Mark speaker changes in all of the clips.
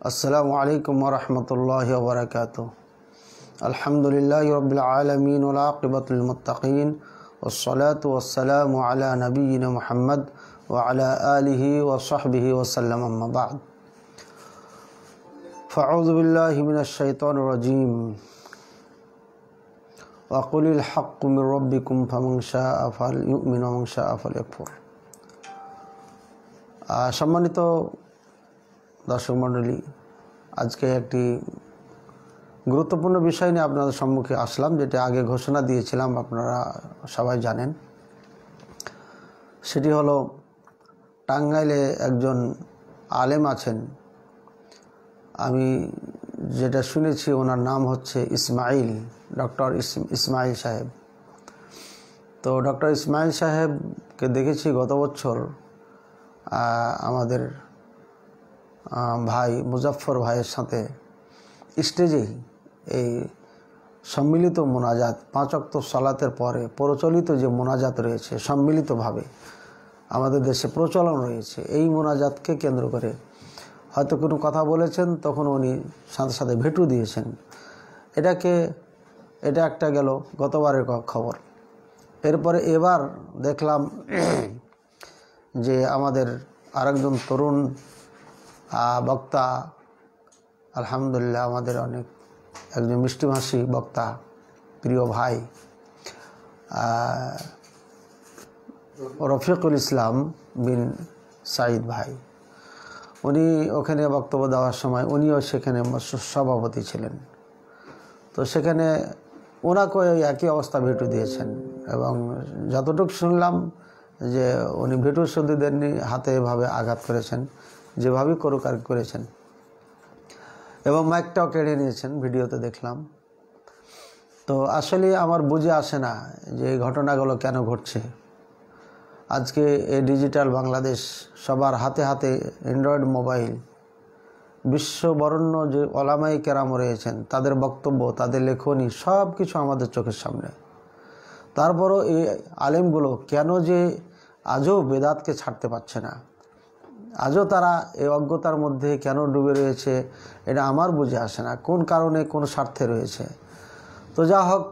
Speaker 1: السلام عليكم ورحمة الله وبركاته الحمد لله رب العالمين والعاقبة للمتقين والصلاة والسلام على نبينا محمد وعلى آله وصحبه وسلم أما بعد فأعوذ بالله من الشيطان الرجيم وقل الحق من ربكم فمن شاء فليؤمن ومن شاء فليكفر আহ, সম্মানিত দর্শক মণ্ডলী, আজকে একটি গুরুত্বপূর্ণ বিষয় নিয়ে আপনাদের সম্মুখে আসলাম, যেটা আগে ঘোষণা দিয়েছিলাম, আপনারা সবাই জানেন। সেটি হলো, টাঙ্গাইলে একজন আলেম আছেন। আমি যেটা শুনেছি, ওনার নাম হচ্ছে ইসমাইল, ডক্টর ইসমাইল সাহেব। তো ডক্টর ইসমাইল সাহেবকে দেখেছি গত বছর আমাদের ভাই মুজাফর ভাইয়ের সাথে স্টেজেই এই সম্মিলিত মোনাজাত, পাঁচ অক্ত সালাতের পরে প্রচলিত যে মোনাজাত রয়েছে, সম্মিলিতভাবে আমাদের দেশে প্রচলন রয়েছে, এই মোনাজাতকে কেন্দ্র করে হয়তো কোনো কথা বলেছেন, তখন উনি সাথে সাথে ভেটু দিয়েছেন। এটাকে, এটা একটা গেল গতবারের খবর। এরপরে এবার দেখলাম যে আমাদের আরেকজন তরুণ বক্তা, আলহামদুলিল্লাহ আমাদের অনেক, একজন মিষ্টিভাষী বক্তা, প্রিয় ভাই। রফিকুল ইসলাম বিন সাইদ ভাই। উনি ওখানে বক্তব্য দেওয়ার সময় উনিও সেখানে সভাপতি ছিলেন। তো সেখানে ওনাকে ওই একই অবস্থা ভেটু দিয়েছেন এবং যতটুকু শুনলাম যে উনি ভেটু দেননি, হাতে এভাবে আঘাত করেছেন। যেভাবেই করুক আর করেছেন। এবং মাইকটাও কেড়ে নিয়েছেন, ভিডিওতে দেখলাম। তো আসলে আমার বুঝে আসে না যে এই ঘটনাগুলো কেন ঘটছে। আজকে এই ডিজিটাল বাংলাদেশ সবার হাতে হাতে অ্যান্ড্রয়েড মোবাইল, বিশ্ববরণ্য যে ওলামাই কেরাম রয়েছেন, তাদের বক্তব্য, তাদের লেখনী সব কিছু আমাদের চোখের সামনে। তারপরও এই আলেমগুলো কেন যে আজও বেদাতকে ছাড়তে পারছে না? আজও তারা এই অজ্ঞতার মধ্যে কেন ডুবে রয়েছে, এটা আমার বুঝে আসে না। কোন কারণে কোন স্বার্থে রয়েছে? তো যা হোক,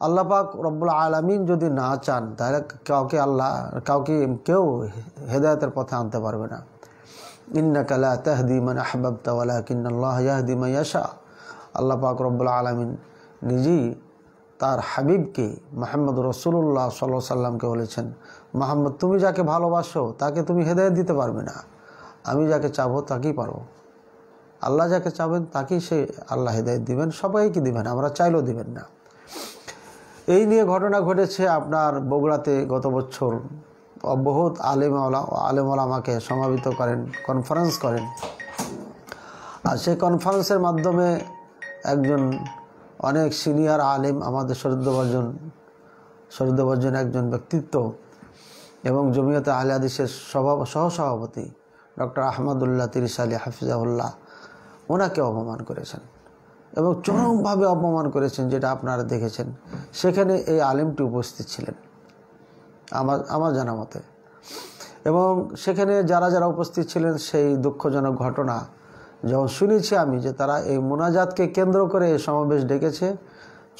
Speaker 1: আল্লাহ পাক রব্বুল আলমিন যদি না চান, তাহলে কাউকে আল্লাহ, কাউকে কেউ হেদায়তের পথে আনতে পারবে না। ইন্নাকা লা তাহদি মান আহবাবতা ওয়ালাকিন আল্লাহ ইয়াহদি মান ইয়াশা। আল্লাহ পাক রব্বুল আলামিন নিজেই তার হাবিবকে মোহাম্মদ রসুল্লাহ সাল্লাহ সাল্লামকে বলেছেন, মোহাম্মদ, তুমি যাকে ভালোবাসো, তাকে তুমি হেদায়ত দিতে পারবে না। আমি যাকে চাবো তাকেই পারব। আল্লাহ যাকে চাবেন তাকেই সে আল্লাহ হেদায়ত দিবেন, সবাইকে দিবেন, আমরা চাইলেও দিবেন না। এই নিয়ে ঘটনা ঘটেছে আপনার বগুড়াতে গত বছর। বহুত আলেমওয়ালা আলেমওয়ালামাকে সমাবেত করেন কনফারেন্স করেন। আর সেই কনফারেন্সের মাধ্যমে একজন অনেক সিনিয়র আলেম আমাদের শরীদ্দবর্জন শরীদ্দবর্জন একজন ব্যক্তিত্ব এবং জমিয়তে আহলে হাদিসের সভা সহসভাপতি ডক্টর আহমদুল্লাহ তিরিস আলী হাফিজাউল্লাহ ওনাকে অপমান করেছেন এবং চরমভাবে অপমান করেছেন যেটা আপনারা দেখেছেন। সেখানে এই আলেমটি উপস্থিত ছিলেন, আমার আমার জানা মতে। এবং সেখানে যারা যারা উপস্থিত ছিলেন, সেই দুঃখজনক ঘটনা যখন শুনেছি আমি যে তারা এই মোনাজাতকে কেন্দ্র করে এই সমাবেশ ডেকেছে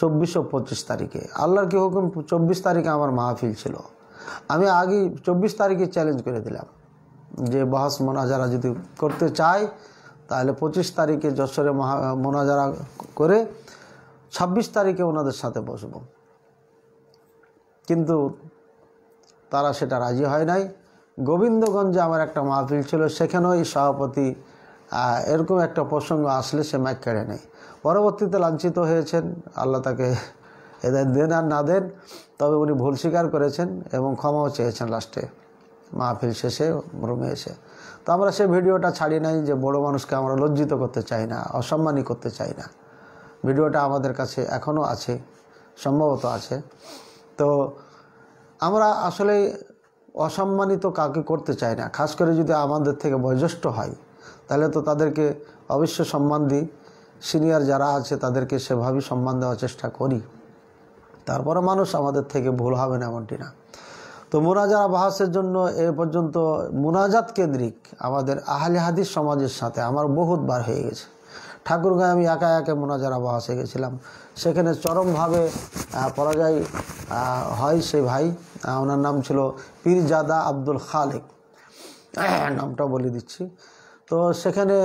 Speaker 1: চব্বিশ ও পঁচিশ তারিখে। আল্লাহর কি হুকুম? চব্বিশ তারিখে আমার মাহফিল ছিল। আমি আগে চব্বিশ তারিখে চ্যালেঞ্জ করে দিলাম যে বহাস মোনাজারা যদি করতে চায়, তাহলে পঁচিশ তারিখে যশোরে মহা, মোনাজারা করে ছাব্বিশ তারিখে ওনাদের সাথে বসবো। কিন্তু তারা সেটা রাজি হয় নাই। গোবিন্দগঞ্জে আমার একটা মাহফিল ছিল, সেখানেও এই সভাপতি এরকম একটা প্রসঙ্গ আসলে সে মাইক কেড়ে নেয় পরবর্তীতে লাঞ্ছিত হয়েছেন, আল্লাহ তাকে এদের দেন আর না দেন, তবে উনি ভুল স্বীকার করেছেন এবং ক্ষমাও চেয়েছেন লাস্টে। মাহফিল শেষে রুমে এসে। তো আমরা সে ভিডিওটা ছাড়ি নাই যে বড় মানুষকে আমরা লজ্জিত করতে চাই না অসম্মানী করতে চাই না। ভিডিওটা আমাদের কাছে এখনও আছে, সম্ভবত আছে। তো আমরা আসলে অসম্মানিত কাউকে করতে চাই না, খাস করে যদি আমাদের থেকে বয়োজ্যেষ্ঠ হয়। তাহলে তো তাদেরকে অবশ্য সম্মান দিই। সিনিয়র যারা আছে, তাদেরকে সেভাবেই সম্মান দেওয়ার চেষ্টা করি। তারপরে মানুষ আমাদের থেকে ভুল হবে না এমনটি না। তো মোনাজার বাহাসের জন্য এ পর্যন্ত মোনাজাত কেন্দ্রিক আমাদের আহলে হাদিস সমাজের সাথে আমার বহুতবার হয়ে গেছে। ঠাকুরগাঁয়ে আমি একা একে মোনাজারা বাহাসে গেছিলাম। সেখানে চরমভাবে পরাজয় হয় সেই ভাই ওনার নাম ছিল পীরজাদা আব্দুল খালেক। নামটা বলে দিচ্ছি। তো সেখানে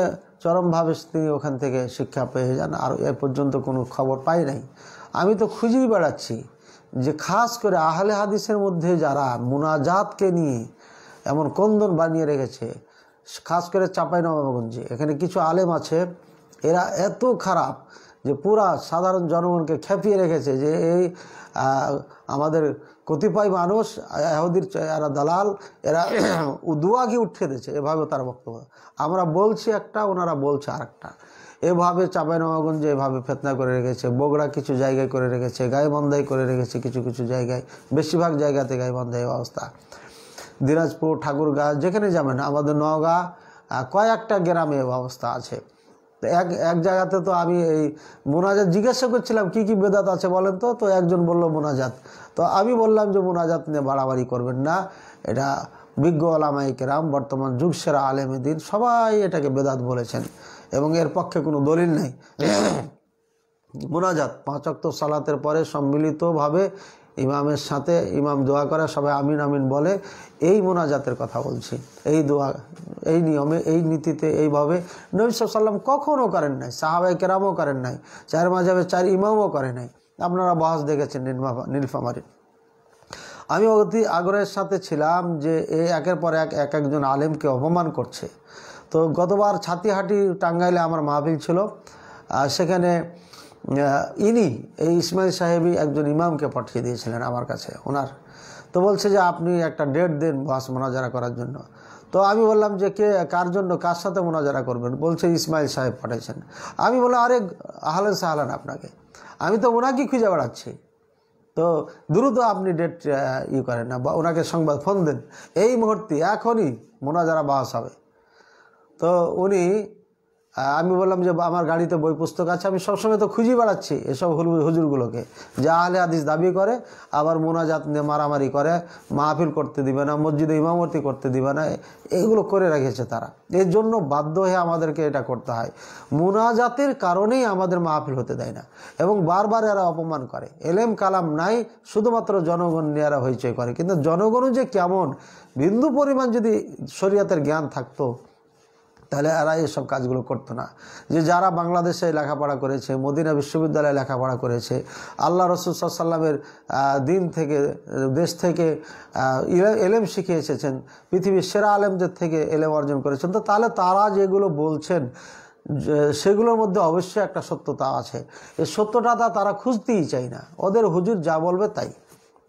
Speaker 1: চরমভাবে তিনি ওখান থেকে শিক্ষা পেয়ে যান, আর এ পর্যন্ত কোনো খবর পাই নাই। আমি তো খুঁজেই বেড়াচ্ছি যে খাস করে আহলে হাদিসের মধ্যে যারা মুনাজাতকে নিয়ে এমন কন্দন বানিয়ে রেখেছে, খাস করে চাপাই নবাবগঞ্জে, এখানে কিছু আলেম আছে, এরা এত খারাপ যে পুরা সাধারণ জনগণকে খেপিয়ে রেখেছে যে এই আমাদের কতিপয় মানুষ, এহুদির এরা দালাল, এরা উদুয়াকে উঠে দিয়েছে। এভাবে তার বক্তব্য আমরা বলছি একটা, ওনারা বলছে আরেকটা। এভাবে চাঁপাইনবাবগঞ্জে এভাবে ফেতনা করে রেখেছে, বগুড়া কিছু জায়গায় করে রেখেছে গায়ে গায়েবন্ধাই করে রেখেছে কিছু কিছু জায়গায়, বেশিরভাগ জায়গাতে গায়ে গায়েবন্ধাই অবস্থা। দিনাজপুর, ঠাকুরগাঁ, যেখানে যাবেন, আমাদের নওগাঁ কয়েকটা গ্রামে অবস্থা আছে। তো এক এক জায়গাতে তো আমি এই মোনাজাত জিজ্ঞাসা করছিলাম, কি কি বেদাত আছে বলেন তো? তো একজন বলল মোনাজাত। তো আমি বললাম যে মোনাজাত নিয়ে বাড়াবাড়ি করবেন না, এটা বিজ্ঞ আলামাই কেরাম, বর্তমান যুগ সেরা আলেমেদিন সবাই এটাকে বেদাত বলেছেন এবং এর পক্ষে কোনো দলিল নেই। মোনাজাত, পাঁচ অক্ত সালাতের পরে সম্মিলিতভাবে ইমামের সাথে ইমাম দোয়া করে, সবাই আমিন আমিন বলে, এই মোনাজাতের কথা বলছি। এই দোয়া, এই নিয়মে, এই নীতিতে, এইভাবে নবী সাল্লাম কখনও করেন নাই সাহাবাই কেরামও করেন নাই, চার মাঝাবে চার ইমামও করে নাই। আপনারা বহাস দেখেছেন নীলমা নীলফামারির। আমি অতি আগ্রহের সাথে ছিলাম যে এ একের পর এক এক একজন আলেমকে অপমান করছে। তো গতবার ছাতিহাটি টাঙ্গাইলে আমার মাহফিল ছিল সেখানে ইনি, এই ইসমাইল সাহেবই একজন ইমামকে পাঠিয়ে দিয়েছিলেন আমার কাছে, ওনার। তো বলছে যে, আপনি একটা ডেট দেন বাস মোনাজারা করার জন্য। তো আমি বললাম যে, কে, কার জন্য, কার সাথে মোনাজারা করবেন? বলছে, ইসমাইল সাহেব পাঠিয়েছেন। আমি বললাম, আরে, আহলেন সাহালান আপনাকে। আমি তো ওনাকেই খুঁজে বেড়াচ্ছি। তো দ্রুত আপনি ডেট ই করেন না, বা ওনাকে সংবাদ ফোন দেন। এই মুহূর্তে এখনই মোনাজারা বাস হবে। তো উনি আমি বললাম যে, আমার গাড়িতে বই পুস্তক আছে, আমি সবসময় তো খুঁজে বেড়াচ্ছি এসব হুজুরগুলোকে। যা আহলে হাদিস দাবি করে, আবার মোনাজাত নিয়ে মারামারি করে, মাহফিল করতে দিবে না, মসজিদে ইমামতি করতে দিবে না, এগুলো করে রেখেছে তারা। এর জন্য বাধ্য হয়ে আমাদেরকে এটা করতে হয়। মোনাজাতের কারণেই আমাদের মাহফিল হতে দেয় না। এবং বারবার এরা অপমান করে। এলেম কালাম নাই, শুধুমাত্র জনগণ নিয়ে এরা হইচই করে। কিন্তু জনগণও যে কেমন, বিন্দু পরিমাণ যদি শরীয়তের জ্ঞান থাকতো তাহলে এরা এসব কাজগুলো করতো না। যে যারা বাংলাদেশে লেখাপড়া করেছে মদিনা বিশ্ববিদ্যালয়ে লেখাপড়া করেছে আল্লাহ রসুল সাল্লামের দিন থেকে দেশ থেকে এলেম শিখে এসেছেন পৃথিবীর সেরা আলেমদের থেকে এলেম অর্জন করেছেন তো তাহলে তারা যেগুলো বলছেন সেগুলোর মধ্যে অবশ্যই একটা সত্যতা আছে। এই সত্যটা তারা খুঁজতেই চাই না। ওদের হুজুর যা বলবে তাই।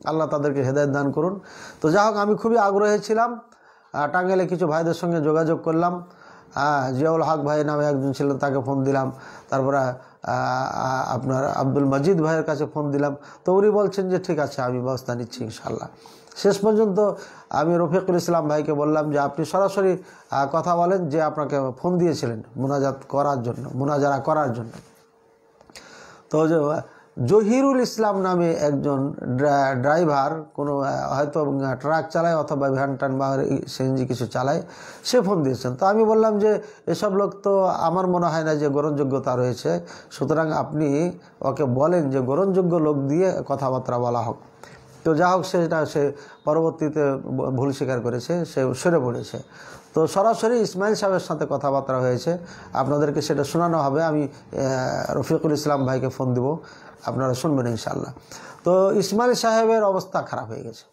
Speaker 1: আল্লাহ তাদেরকে হেদায়ত দান করুন। তো যাই হোক আমি খুবই আগ্রহী ছিলাম আহ, টাঙ্গাইলে কিছু ভাইদের সঙ্গে যোগাযোগ করলাম। হ্যাঁ জিয়াউল হক ভাই নামে একজন ছিলেন তাকে ফোন দিলাম। তারপরে আপনার আব্দুল মজিদ ভাইয়ের কাছে ফোন দিলাম। তো উনি বলছেন যে, ঠিক আছে, আমি ব্যবস্থা নিচ্ছি ইনশাল্লাহ শেষ পর্যন্ত আমি রফিকুল ইসলাম ভাইকে বললাম যে, আপনি সরাসরি কথা বলেন যে, আপনাকে ফোন দিয়েছিলেন মোনাজাত করার জন্য, মোনাজারা করার জন্য। তো জহিরুল ইসলাম নামে একজন ড্রাইভার, কোনো হয়তো ট্রাক চালায় অথবা ভ্যান টান বা সিএনজি কিছু চালায়, সে ফোন দিয়েছেন। তো আমি বললাম যে, এসব লোক তো আমার মনে হয় না যে গ্রহণযোগ্যতা রয়েছে। সুতরাং আপনি ওকে বলেন যে, গ্রহণযোগ্য লোক দিয়ে কথাবার্তা বলা হোক। তো যা হোক, সেটা সে পরবর্তীতে ভুল স্বীকার করেছে, সে সরে পড়েছে। তো সরাসরি ইসমাইল সাহেবের সাথে কথাবার্তা হয়েছে। আপনাদেরকে সেটা শোনানো হবে। আমি রফিকুল ইসলাম ভাইকে ফোন দিব। আপনারা শুনবেন ইনশাল্লাহ তো ইসমাইল সাহেবের অবস্থা খারাপ হয়ে গেছে।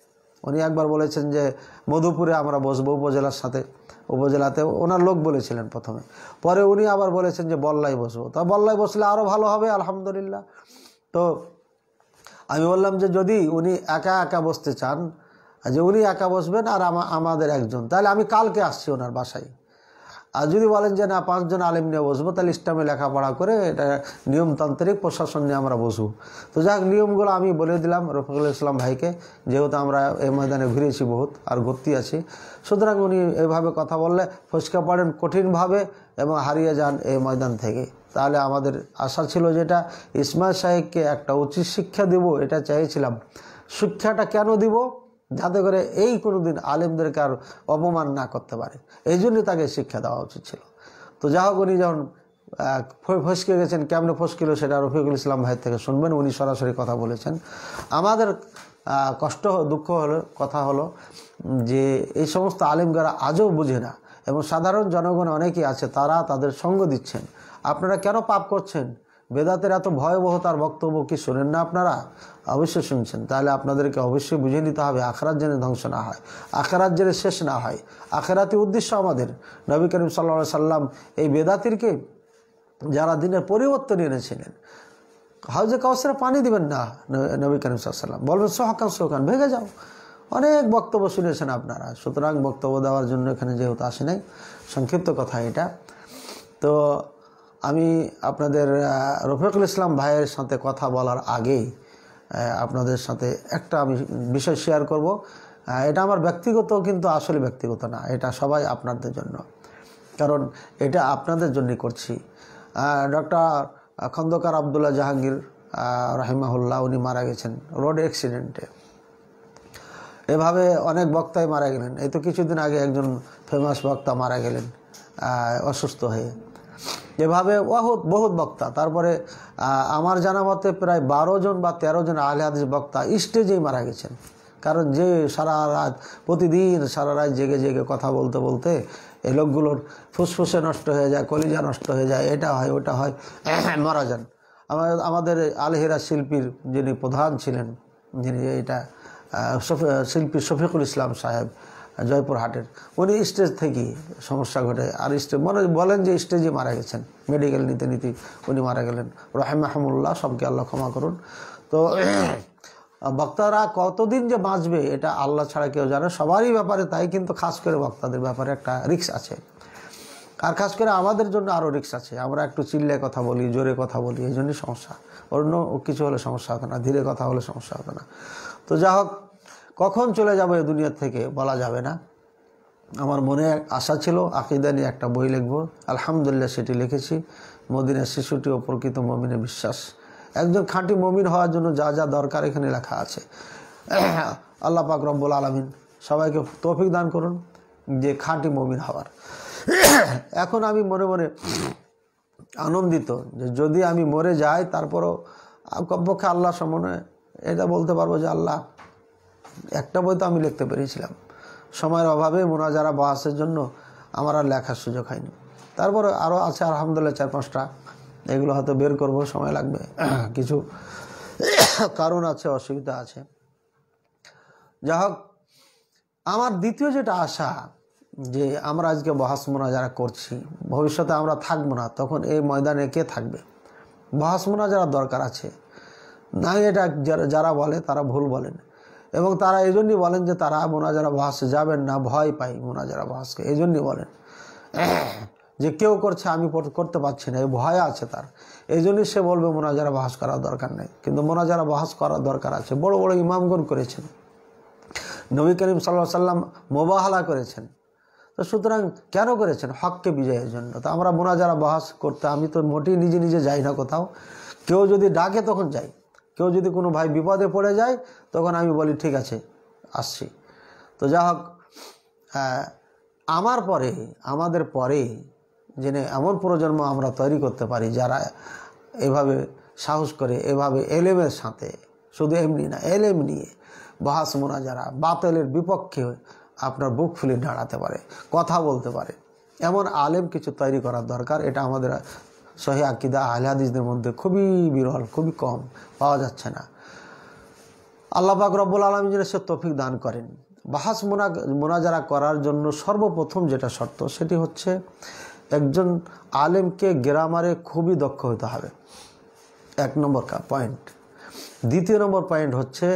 Speaker 1: উনি একবার বলেছেন যে, মধুপুরে আমরা বসবো উপজেলার সাথে, উপজেলাতে। ওনার লোক বলেছিলেন প্রথমে। পরে উনি আবার বলেছেন যে বল্লাই বসবো। তা বল্লাই বসলে আরও ভালো হবে, আলহামদুলিল্লাহ। তো আমি বললাম যে, যদি উনি একা একা বসতে চান, যে উনি একা বসবেন আর আমাদের একজন, তাহলে আমি কালকে আসছি ওনার বাসায়। আর যদি বলেন যে, না, পাঁচজন আলেম নিয়ে বসবো, তাহলে ইসলামে লেখাপড়া করে এটা নিয়মতান্ত্রিক প্রশাসন নিয়ে আমরা বসবো। তো যাক, নিয়মগুলো আমি বলে দিলাম রফিকুল ইসলাম ভাইকে। যেহেতু আমরা এই ময়দানে ঘুরেছি বহুত আর ঘুরতে আছি। সুতরাং উনি এভাবে কথা বললে ফসকা পড়েন কঠিনভাবে এবং হারিয়ে যান এই ময়দান থেকে। তাহলে আমাদের আশা ছিল যেটা, ইসমাইল সাহেবকে একটা উচিত শিক্ষা দেব, এটা চাইছিলাম। শিক্ষাটা কেন দিব? যাতে করে এই কোনো দিন আলেমদেরকে আর অপমান না করতে পারে। এই জন্যই তাকে শিক্ষা দেওয়া উচিত ছিল। তো যা হোক, উনি যখন ফসকে গেছেন, কেমনে ফসকিল সেটা রফিকুল ইসলাম ভাইয়ের থেকে শুনবেন। উনি সরাসরি কথা বলেছেন। আমাদের কষ্ট দুঃখ হলো, কথা হলো যে এই সমস্ত আলেমগারা আজও বুঝে না এবং সাধারণ জনগণ অনেকেই আছে, তারা তাদের সঙ্গ দিচ্ছেন। আপনারা কেন পাপ করছেন? বেদাতের এত ভয়াবহতার বক্তব্য কি শোনেন না আপনারা? অবশ্যই শুনছেন। তাহলে আপনাদেরকে অবশ্যই বুঝে নিতে হবে, আখরাত যেন ধ্বংস না হয়, আখরাত যেন শেষ না হয়। আখেরাতি উদ্দেশ্য আমাদের। নবী করিম সাল্লা সাল্লাম এই বেদাতিরকে যারা দিনের পরিবর্তন এনেছিলেন, হাউজে কাউসারে পানি দিবেন না নবী করিম সাল্লাম বলবেন, সোহাকান সোহান ভেঙে যাও। অনেক বক্তব্য শুনেছেন আপনারা। সুতরাং বক্তব্য দেওয়ার জন্য এখানে যেহেতু আসে নাই, সংক্ষিপ্ত কথা এটা। তো আমি আপনাদের রফিকুল ইসলাম ভাইয়ের সাথে কথা বলার আগেই আপনাদের সাথে একটা আমি বিষয় শেয়ার করব। এটা আমার ব্যক্তিগত কিন্তু আসলে ব্যক্তিগত না, এটা সবাই আপনাদের জন্য। কারণ এটা আপনাদের জন্যই করছি। ডক্টর খন্দকার আবদুল্লাহ জাহাঙ্গীর রাহিমাহুল্লাহ, উনি মারা গেছেন রোড অ্যাক্সিডেন্টে এভাবে অনেক বক্তাই মারা গেলেন। এই তো কিছুদিন আগে একজন ফেমাস বক্তা মারা গেলেন অসুস্থ হয়ে। এভাবে বহুত বহুত বক্তা। তারপরে আমার জানা মতে প্রায় বারো জন বা তেরো জন আহলে হাদিস বক্তা স্টেজেই মারা গেছেন। কারণ যে সারা রাত, প্রতিদিন সারা রাত জেগে জেগে কথা বলতে বলতে এই লোকগুলোর ফুসফুসে নষ্ট হয়ে যায়, কলিজা নষ্ট হয়ে যায়, এটা হয়, ওটা হয়, মারা যান। আমাদের আমাদের আলহেরা শিল্পীর যিনি প্রধান ছিলেন, যিনি এটা শিল্পী শফিকুল ইসলাম সাহেব জয়পুর হাটের। উনি স্টেজ থেকেই সমস্যা ঘটে। আর স্টেজ মনে বলেন যে স্টেজে মারা গেছেন। মেডিকেল নিতে নিতে উনি মারা গেলেন। রহেম মাহমুল্লাহ সবকে আল্লাহ ক্ষমা করুন। তো বক্তারা কতদিন যে বাঁচবে, এটা আল্লাহ ছাড়া কেউ জানে। সবারই ব্যাপারে তাই কিন্তু খাস করে বক্তাদের ব্যাপারে একটা রিক্স আছে। আর খাস করে আমাদের জন্য আরও রিক্স আছে। আমরা একটু চিল্লে কথা বলি, জোরে কথা বলি, এই জন্যই সমস্যা। অন্য কিছু হলে সমস্যা হতো না, ধীরে কথা হলে সমস্যা হতো না। তো যা হোক কখন চলে যাব এই দুনিয়ার থেকে বলা যাবে না। আমার মনে আশা ছিল, আকিদা নিয়ে একটা বই লিখব। আলহামদুলিল্লাহ সেটি লিখেছি। মদিনার শিশুটি ও প্রকৃত মমিনের বিশ্বাস। একজন খাঁটি মমিন হওয়ার জন্য যা যা দরকার এখানে লেখা আছে। আল্লাহ পাক রব্বুল আলমিন সবাইকে তৌফিক দান করুন, যে খাঁটি মমিন হওয়ার। এখন আমি মনে মনে আনন্দিত যে যদি আমি মরে যাই, তারপরও কমপক্ষে আল্লাহ সামনে এটা বলতে পারব যে আল্লাহ একটা বই তো আমি লিখতে পেরেছিলাম। সময়ের অভাবে মোনাজারা বাসের জন্য আমার আর লেখার সুযোগ হয়নি। তারপরে আরও আছে আলহামদুলিল্লাহ চার পাঁচটা। এগুলো হয়তো বের করব, সময় লাগবে। কিছু কারণ আছে, অসুবিধা আছে। যা হোক, আমার দ্বিতীয় যেটা আশা, যে আমরা আজকে বহাস মোনাজারা করছি, ভবিষ্যতে আমরা থাকব না, তখন এই ময়দানে কে থাকবে? বহাস মোনাজারা দরকার আছে। না এটা যারা- যারা বলে, তারা ভুল বলেন। এবং তারা এই জন্যই বলেন যে তারা মোনাজারা বহাসে যাবেন না, ভয় পাই মোনাজারা বহাসকে এই জন্যই বলেন। যে কেউ করছে, আমি করতে পারছি না, এই ভয় আছে তার। এই জন্যই সে বলবে মোনাজারা বহাস করার দরকার নেই। কিন্তু মোনাজারা বহাস করার দরকার আছে। বড় বড় ইমামগণ করেছেন। নবী করিম সাল্লাহ সাল্লাম মোবাহালা করেছেন। তো সুতরাং কেন করেছেন? হককে বিজয়ের জন্য। তো আমরা মোনাজারা বহাস করতে, আমি তো মোটেই নিজে নিজে যাই না কোথাও। কেউ যদি ডাকে, তখন যাই। কেউ যদি কোনো ভাই বিপদে পড়ে যায়, তখন আমি বলি, ঠিক আছে, আসছি। তো যা হোক আমার পরে, আমাদের পরে জেনে এমন প্রজন্ম আমরা তৈরি করতে পারি, যারা এভাবে সাহস করে, এভাবে এলেমের সাথে, শুধু এমনি না, এলেম নিয়ে বাহাস মোনা যারা, বাতলের বিপক্ষে আপনার বুক ফুলে দাঁড়াতে পারে, কথা বলতে পারে, এমন আলেম কিছু তৈরি করার দরকার, এটা আমাদের সহি আকিদা আহলাদিসদের মধ্যে খুবই বিরল, খুবই কম, পাওয়া যাচ্ছে না। আল্লাহ পাক রব্বুল আলমী যেন সে তফিক দান করেন। বাহাস মোনা, মোনাজারা করার জন্য সর্বপ্রথম যেটা শর্ত, সেটি হচ্ছে একজন আলেমকে গ্রামারে খুবই দক্ষ হতে হবে। এক নম্বর পয়েন্ট দ্বিতীয় নম্বর পয়েন্ট হচ্ছে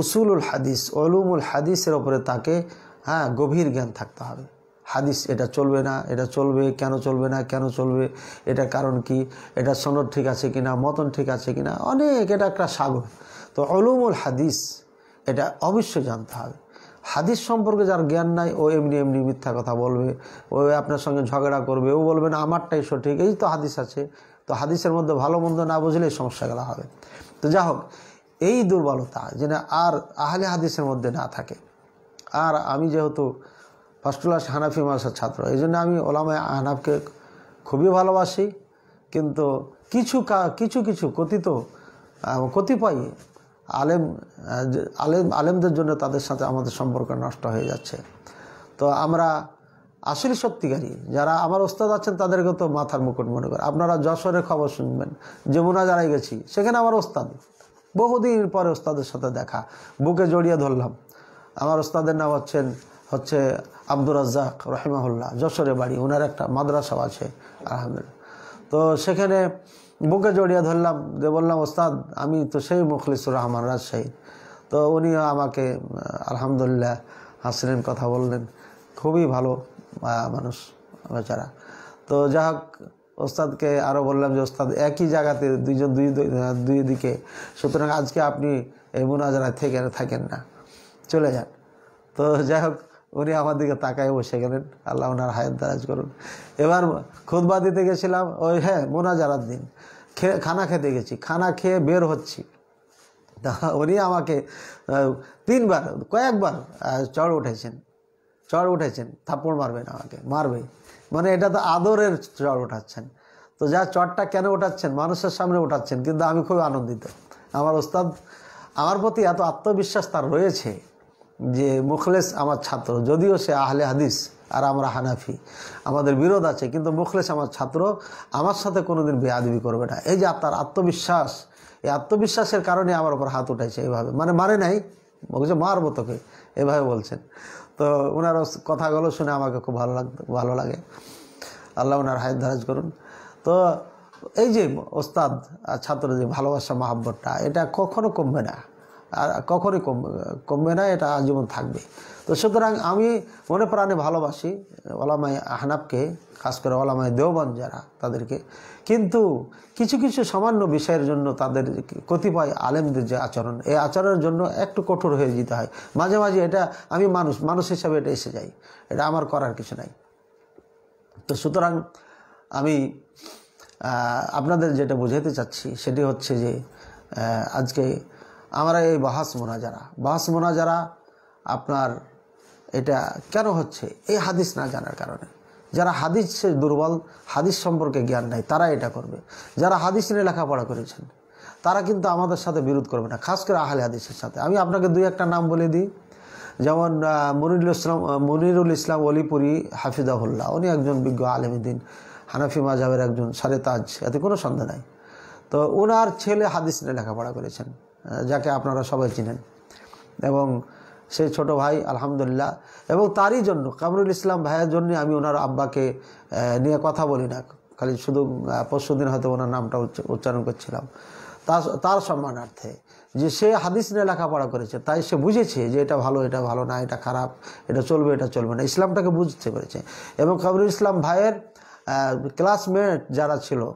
Speaker 1: উসুলুল হাদিস অলুমুল হাদিসের ওপরে তাকে হ্যাঁ গভীর জ্ঞান থাকতে হবে। হাদিস, এটা চলবে না, এটা চলবে, কেন চলবে না, কেন চলবে এটা কারণ কি এটা সনদ ঠিক আছে কি না মতন ঠিক আছে কি না অনেক, এটা একটা সাগর। তো অলুমুল হাদিস, এটা অবশ্যই জানতে হবে। হাদিস সম্পর্কে যার জ্ঞান নাই, ও এমনি এমনি মিথ্যা কথা বলবে, ও আপনার সঙ্গে ঝগড়া করবে, ও বলবে, না, আমারটাই সঠিক। এই তো হাদিস আছে। তো হাদিসের মধ্যে ভালো মন্দ না বুঝলে এই সমস্যাগুলো হবে। তো যা হোক, এই দুর্বলতা যেন আর আহলে হাদিসের মধ্যে না থাকে। আর আমি যেহেতু ফার্স্ট ক্লাস হানাফি মাসার ছাত্র। এই জন্য আমি ওলামায় হানাফকে খুবই ভালোবাসি। কিন্তু কিছু কিছু কিছু কথিত কতিপয় আলেম আলেম, আলেমদের জন্য তাদের সাথে আমাদের সম্পর্ক নষ্ট হয়ে যাচ্ছে। তো আমরা আসলে সত্যিকারী, যারা আমার ওস্তাদ আছেন তাদেরকে তো মাথার মুকুট মনে করে। আপনারা যশোরের খবর শুনবেন, যমুনা যারাই গেছি, সেখানে আমার ওস্তাদ। বহুদিন পরে ওস্তাদের সাথে দেখা, বুকে জড়িয়ে ধরলাম। আমার ওস্তাদের নাম হচ্ছেন হচ্ছে আব্দুর রাজ্জাক রহিমাহুল্লাহ যশোরে বাড়ি ওনার একটা মাদ্রাসাও আছে, আলহামদুলিল্লাহ। তো সেখানে বুকে জড়িয়ে ধরলাম যে বললাম, ওস্তাদ, আমি তো সেই মুখলিসুর রহমান রাজশাহী। তো উনিও আমাকে, আলহামদুলিল্লাহ হাসলেন কথা বললেন। খুবই ভালো মানুষ, বেচারা। তো যা হোক, ওস্তাদকে আরও বললাম যে, ওস্তাদ, একই জায়গাতে দুইজন দুই, দুই- দিকে, সুতরাং আজকে আপনি এই মোনাজারায় থেকে, থাকেন না, চলে যান। তো যাই হোক উনি আমার দিকে তাকায় বসে গেলেন। আল্লাহ ওনার হায়াত দারাজ করুন। এবার খুদবা দিতে গেছিলাম, ওই হ্যাঁ মোনা মোনাজারার দিন। খানা খেতে গেছি, খানা খেয়ে বের হচ্ছি। উনি আমাকে তিনবার, কয়েকবার চড় উঠেছেন। চড় উঠেছেন, থাপ্পড় মারবেন আমাকে, মারবে। মানে এটা তো আদরের চড় উঠাচ্ছেন। তো যা চড়টা কেন উঠাচ্ছেন? মানুষের সামনে উঠাচ্ছেন, কিন্তু আমি খুব আনন্দিত। আমার ওস্তাদ, আমার প্রতি এত আত্মবিশ্বাস তার রয়েছে। যে মুখলেস আমার ছাত্র, যদিও সে আহলে হাদিস আর আমরা হানাফি, আমাদের বিরোধ আছে, কিন্তু মুখলেস আমার ছাত্র, আমার সাথে কোনোদিন বেয়াদবি করবে না। এই যে তার আত্মবিশ্বাস, এই আত্মবিশ্বাসের কারণে আমার ওপর হাত উঠেছে এইভাবে। মানে মানে নাই, বলছে মারবো তোকে এভাবে বলছেন। তো ওনার কথাগুলো শুনে আমাকে খুব ভালো লাগ ভালো লাগে। আল্লাহ ওনার হায়াত ধারাজ করুন। তো এই যে ওস্তাদ ছাত্র যে ভালোবাসা, মহাব্বতটা, এটা কখনো কমবে না। আর কখনোই কমবে কমবে না, এটা আজীবন থাকবে। তো সুতরাং আমি মনে প্রাণে ভালোবাসি ওলামাই আহনাবকে খাস করে ওলামাই দেওবান যারা, তাদেরকে। কিন্তু কিছু কিছু সামান্য বিষয়ের জন্য তাদের কতিপয় আলেমদের যে আচরণ, এই আচরণের জন্য একটু কঠোর হয়ে যেতে হয়। মাঝে মাঝে এটা আমি মানুষ মানুষ হিসাবে এটা এসে যাই এটা আমার করার কিছু নাই। তো সুতরাং আমি আপনাদের যেটা বুঝাইতে চাচ্ছি, সেটি হচ্ছে যে আজকে আমরা এই বাহাস মোনাজারা। বাহাস মোনাজারা আপনার এটা কেন হচ্ছে? এই হাদিস না জানার কারণে। যারা হাদিসে দুর্বল, হাদিস সম্পর্কে জ্ঞান নাই, তারা এটা করবে। যারা হাদিস নিয়ে লেখাপড়া করেছেন, তারা কিন্তু আমাদের সাথে বিরোধ করবে না, খাস করে আহলে হাদিসের সাথে। আমি আপনাকে দুই একটা নাম বলে দিই। যেমন মনিরুল ইসলাম মনিরুল ইসলাম অলিপুরি হাফিজাহুল্লাহ, উনি একজন বিজ্ঞ আলেমদিন হানাফি মাজাবের একজন সারে তাজ, এতে কোনো সন্দেহ নাই। তো ওনার ছেলে হাদিস নিয়ে লেখাপড়া করেছেন। যাকে আপনারা সবাই চিনেন। এবং সেই ছোট ভাই, আলহামদুলিল্লাহ। এবং তারই জন্য, কামরুল ইসলাম ভাইয়ের জন্য আমি ওনার আব্বাকে নিয়ে কথা বলি না। খালি শুধু পরশু দিন হয়তো ওনার নামটা উচ্চারণ করছিলাম। তার তার সম্মানার্থে যে সে হাদিস নিয়ে লেখাপড়া করেছে, তাই সে বুঝেছে যে এটা ভালো এটা ভালো না, এটা খারাপ, এটা চলবে এটা চলবে না। ইসলামটাকে বুঝতে পেরেছে। এবং কামরুল ইসলাম ভাইয়ের ক্লাসমেট যারা ছিল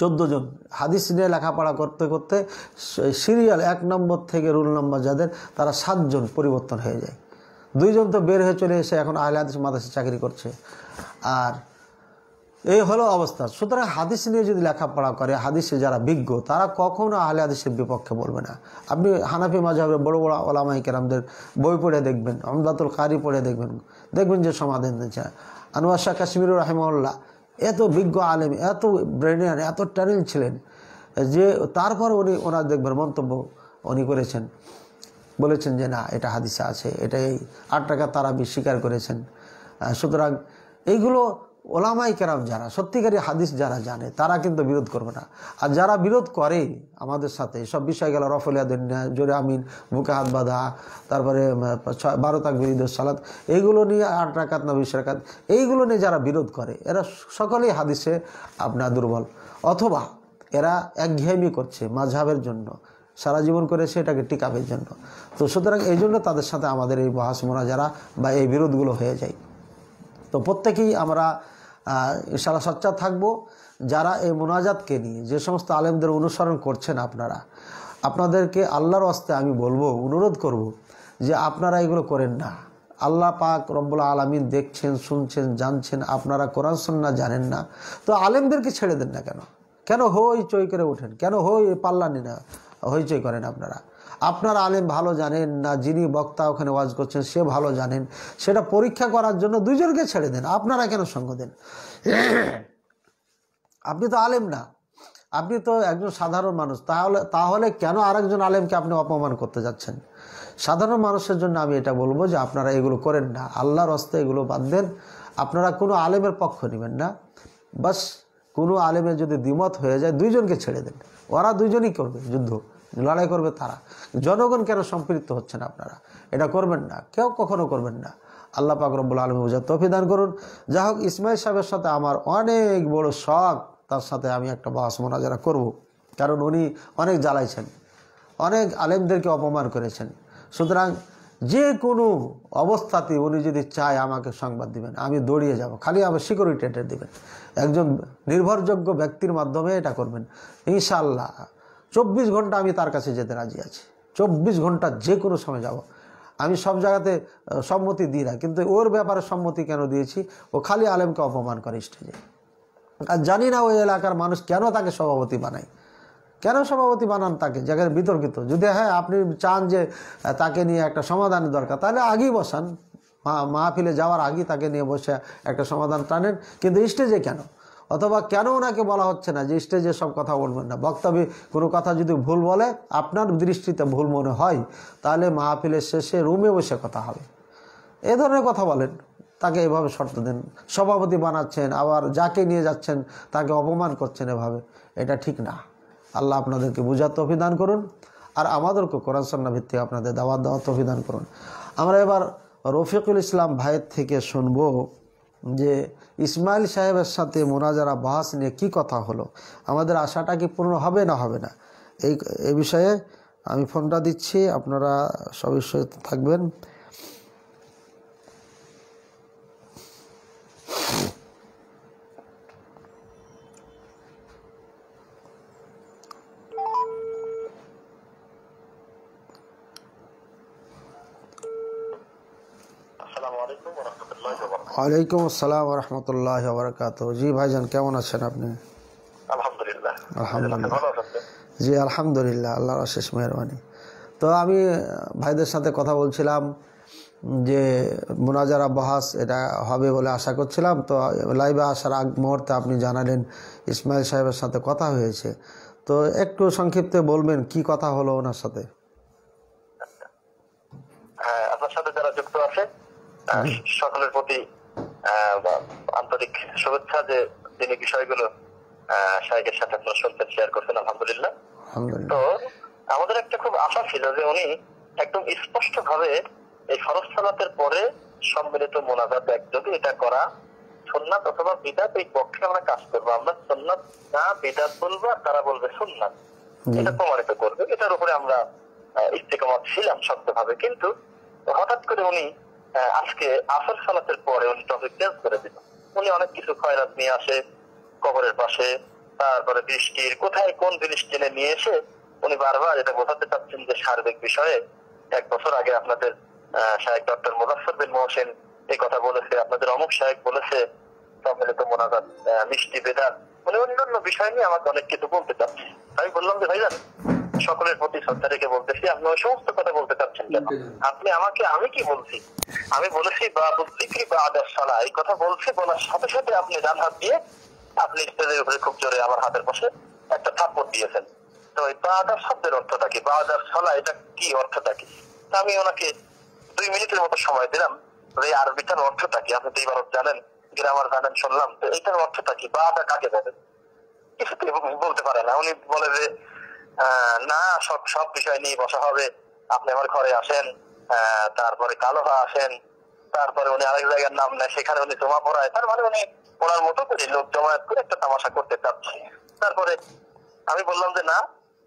Speaker 1: চোদ্দ জন। হাদিস নিয়ে লেখাপড়া করতে করতে সিরিয়াল এক নম্বর থেকে রুল নম্বর যাদের, তারা সাতজন পরিবর্তন হয়ে যায়। দুইজন তো বের হয়ে চলে এসে এখন আহলে হাদিস মাদাসে চাকরি করছে। আর এই হলো অবস্থা। সুতরাং হাদিস নিয়ে যদি লেখাপড়া করে, হাদিসে যারা বিজ্ঞ, তারা কখনো আহলে হাদিসের বিপক্ষে বলবে না। আপনি হানাফি মাঝাবের বড় বড় ওলামাই কেরামদের বই পড়ে দেখবেন, আমদাতুল কারি পড়ে দেখবেন। দেখবেন যে সমাধান দিচ্ছে আনোয়ার শাহ কাশ্মীর রাহিমউল্লাহ এত বিজ্ঞ আলেম, এত ব্রেনিয়ান এত ট্যালেন্ট ছিলেন যে তারপর উনি ওনার দেখবেন মন্তব্য উনি করেছেন। বলেছেন যে, না, এটা হাদিসা আছে, এটাই আট টাকা তারা স্বীকার করেছেন। সুতরাং এইগুলো ওলামাই কেরাম যারা, সত্যিকারী হাদিস যারা জানে, তারা কিন্তু বিরোধ করবে না। আর যারা বিরোধ করে আমাদের সাথে, সব বিষয় গেল রফলিয়াদিন জোরে আমিন বুকে হাত বাঁধা, তারপরে বারো তাক বিরিদ সালাদ এইগুলো নিয়ে আট রাকাত না বিশ রাকাত, এইগুলো নিয়ে যারা বিরোধ করে, এরা সকলেই হাদিসে আপনার দুর্বল। অথবা এরা একঘেয়েমি করছে মাঝহাবের জন্য, সারা জীবন করেছে এটাকে টিকাবের জন্য। তো সুতরাং এই জন্য তাদের সাথে আমাদের এই বহাস যারা বা এই বিরোধগুলো হয়ে যায়। তো প্রত্যেকেই আমরা ইনশাআল্লাহ সচ্চা থাকব। যারা এই মোনাজাতকে নিয়ে যে সমস্ত আলেমদের অনুসরণ করছেন আপনারা, আপনাদেরকে আল্লাহর আস্তে আমি বলব, অনুরোধ করব যে আপনারা এগুলো করেন না। আল্লাহ পাক রব্বুল আলমিন দেখছেন, শুনছেন, জানছেন, আপনারা কোরআন সন্না জানেন না। তো আলেমদেরকে ছেড়ে দেন না কেন? কেন হই চই করে ওঠেন? কেন হই পাল্লা নি না হইচই করেন আপনারা? আপনার আলেম ভালো জানেন না, যিনি বক্তা ওখানে ওয়াজ করছেন, সে ভালো জানেন। সেটা পরীক্ষা করার জন্য দুইজনকে ছেড়ে দেন। আপনারা কেন সঙ্গ দেন? আপনি তো আলেম না। আপনি তো একজন সাধারণ মানুষ। তাহলে তাহলে কেন আরেকজন আলেমকে আপনি অপমান করতে যাচ্ছেন? সাধারণ মানুষের জন্য আমি এটা বলব যে আপনারা এগুলো করেন না। আল্লাহর হস্তে এগুলো বাদ দেন আপনারা কোনো আলেমের পক্ষ নেবেন না। বাস কোনো আলেমের যদি দ্বিমত হয়ে যায়, দুইজনকে ছেড়ে দেন। ওরা দুইজনই করবে যুদ্ধ। লড়াই করবে তারা। জনগণ কেন সম্পৃক্ত হচ্ছেন আপনারা? এটা করবেন না। কেউ কখনো করবেন না। আল্লাহ পাক রব্বুল আলমী বুঝা তফিদান করুন। যা হোক, ইসমাইল সাহেবের সাথে আমার অনেক বড় শখ, তার সাথে আমি একটা বাস মোনাজারা করব। কারণ উনি অনেক জ্বালাইছেন। অনেক আলেমদেরকে অপমান করেছেন। সুতরাং যে কোনো অবস্থাতে উনি যদি চায় আমাকে সংবাদ দিবেন, আমি দৌড়িয়ে যাব। খালি আমার সিকিউরিটি দিবেন। একজন নির্ভরযোগ্য ব্যক্তির মাধ্যমে এটা করবেন। ইনশাল্লাহ চব্বিশ ঘণ্টা আমি তার কাছে যেতে রাজি আছি। চব্বিশ ঘণ্টা যে কোনো সময় যাব। আমি সব জায়গাতে সম্মতি দিই না, কিন্তু ওর ব্যাপারে সম্মতি কেন দিয়েছি? ও খালি আলেমকে অপমান করে স্টেজে। আর জানি না ওই এলাকার মানুষ কেন তাকে সভাপতি বানায়। কেন সভাপতি বানান তাকে? যেখানে বিতর্কিত। যদি হ্যাঁ আপনি চান যে তাকে নিয়ে একটা সমাধানের দরকার, তাহলে আগেই বসান। মাহফিলে যাওয়ার আগেই তাকে নিয়ে বসে একটা সমাধান টানেন। কিন্তু স্টেজে কেন? অথবা কেন ওনাকে বলা হচ্ছে না যে স্টেজে সব কথা বলবেন না? বক্তব্যে কোনো কথা যদি ভুল বলে, আপনার দৃষ্টিতে ভুল মনে হয়, তাহলে মাহফিলের শেষে রুমে বসে কথা হবে। এ ধরনের কথা বলেন। তাকে এভাবে শর্ত দেন। সভাপতি বানাচ্ছেন, আবার যাকে নিয়ে যাচ্ছেন, তাকে অপমান করছেন এভাবে। এটা ঠিক না। আল্লাহ আপনাদেরকে বুঝার তফিদান করুন। আর আমাদেরকে কোরআন সন্না ভিত্তিক আপনাদের দাওয়াত দেওয়ার তফিদান করুন। আমরা এবার রফিকুল ইসলাম ভাইয়ের থেকে শুনব যে ইসমাইল সাহেবের সাথে মোনাজারা বাহাস নিয়ে কি কথা হলো? আমাদের আশাটা কি পূর্ণ হবে না হবে না? এই, এ বিষয়ে আমি ফোনটা দিচ্ছি। আপনারা সবাই থাকবেন
Speaker 2: আসসালামু আলাইকুম ওয়া রাহমাতুল্লাহি ওয়া বারাকাতুহু
Speaker 1: ওয়ালাইকুম আসসালাম রহমতুল্লাহ বরকাত জি ভাইজান কেমন আছেন আপনি?
Speaker 2: আলহামদুলিল্লাহ।
Speaker 1: আলহামদুলিল্লাহ। জি আলহামদুলিল্লাহ আল্লাহর অশেষ মেহরবানি। তো আমি ভাইদের সাথে কথা বলছিলাম যে মোনাজারা বাহাস এটা হবে বলে আশা করছিলাম। তো লাইভে আসার আগ মুহূর্তে আপনি জানালেন ইসমাইল সাহেবের সাথে কথা হয়েছে। তো একটু সংক্ষিপ্তে বলবেন কি কথা হলো ওনার সাথে?
Speaker 2: হ্যাঁ, আপনার সাথে যারা যুক্ত আছে সকলের প্রতি আন্তরিক শুভেচ্ছা যে তিনি বিষয়গুলো শাহেকের সাথে আপনারা শুনছেন শেয়ার করছেন আলহামদুলিল্লাহ। তো আমাদের একটা খুব আশা ছিল যে উনি একদম স্পষ্ট ভাবে এই ফরজ সালাতের পরে সম্মিলিত মোনাজাত একযোগে এটা করা সুন্নাত অথবা বিদাত এই পক্ষে আমরা কাজ করব। আমরা সুন্নাত না বিদাত বলব আর তারা বলবে সুন্নাত।
Speaker 1: জি।
Speaker 2: এটা প্রমাণিত করবে। এটার উপরে আমরা ইস্তেকামত ছিলাম শক্তভাবে। কিন্তু হঠাৎ করে উনি আজকে আসর সালাতের পরে উনি টপিক চেঞ্জ করে দিল। উনি অনেক কিছু খয়রাত নিয়ে আসে, কবরের পাশে, তারপরে বৃষ্টির, কোথায় কোন জিনিস টেনে নিয়ে এসে উনি বারবার এটা বোঝাতে চাচ্ছেন যে সার্বিক বিষয়ে এক বছর আগে আপনাদের শাহেক ডক্টর মুজাফর বিন মোহসেন এই কথা বলেছে, আপনাদের অমুক সাহেব বলেছে, সম্মিলিত মোনাজাত মিষ্টি বেদাত। মানে অন্যান্য বিষয় নিয়ে আমাকে অনেক কিছু বলতে চাচ্ছে আমি বললাম যে, ভাইজান সকলের প্রতি শ্রদ্ধা রেখে বলতেছি আপনি ওই সমস্ত কথা বলতে চাচ্ছেন কেন? আপনি আমাকে আমি কি বলছি? আমি বলেছি বা বিক্রি বা আদার সালা এই কথা বলছি বলার সাথে সাথে আপনি ডান হাত দিয়ে আপনি স্টেজের উপরে খুব জোরে আমার হাতের পাশে একটা থাপ্পড় দিয়েছেন। তো এই বা আদার শব্দের অর্থটা কি? বা আদার সালা এটা কি অর্থটা কি? আমি ওনাকে দুই মিনিটের মতো সময় দিলাম। এই আরবিটার অর্থটা কি? আপনি তো এবার জানেন গ্রামার জানেন শুনলাম। তো এটার অর্থটা কি? বা আদা কাকে বলেন কিছুতেই বলতে পারে না। উনি বলে যে না সব সব বিষয় নিয়ে বসা হবে। আপনি আমার ঘরে আসেন আহ, তারপরে কালোহা আসেন তারপরে উনি আরেক জায়গার নাম নেয় সেখানে উনি জমা পড়ায় তার মানে উনি ওনার মতো করে লোক জমায়েত করে একটা তামাশা করতে চাচ্ছে। তারপরে আমি বললাম যে না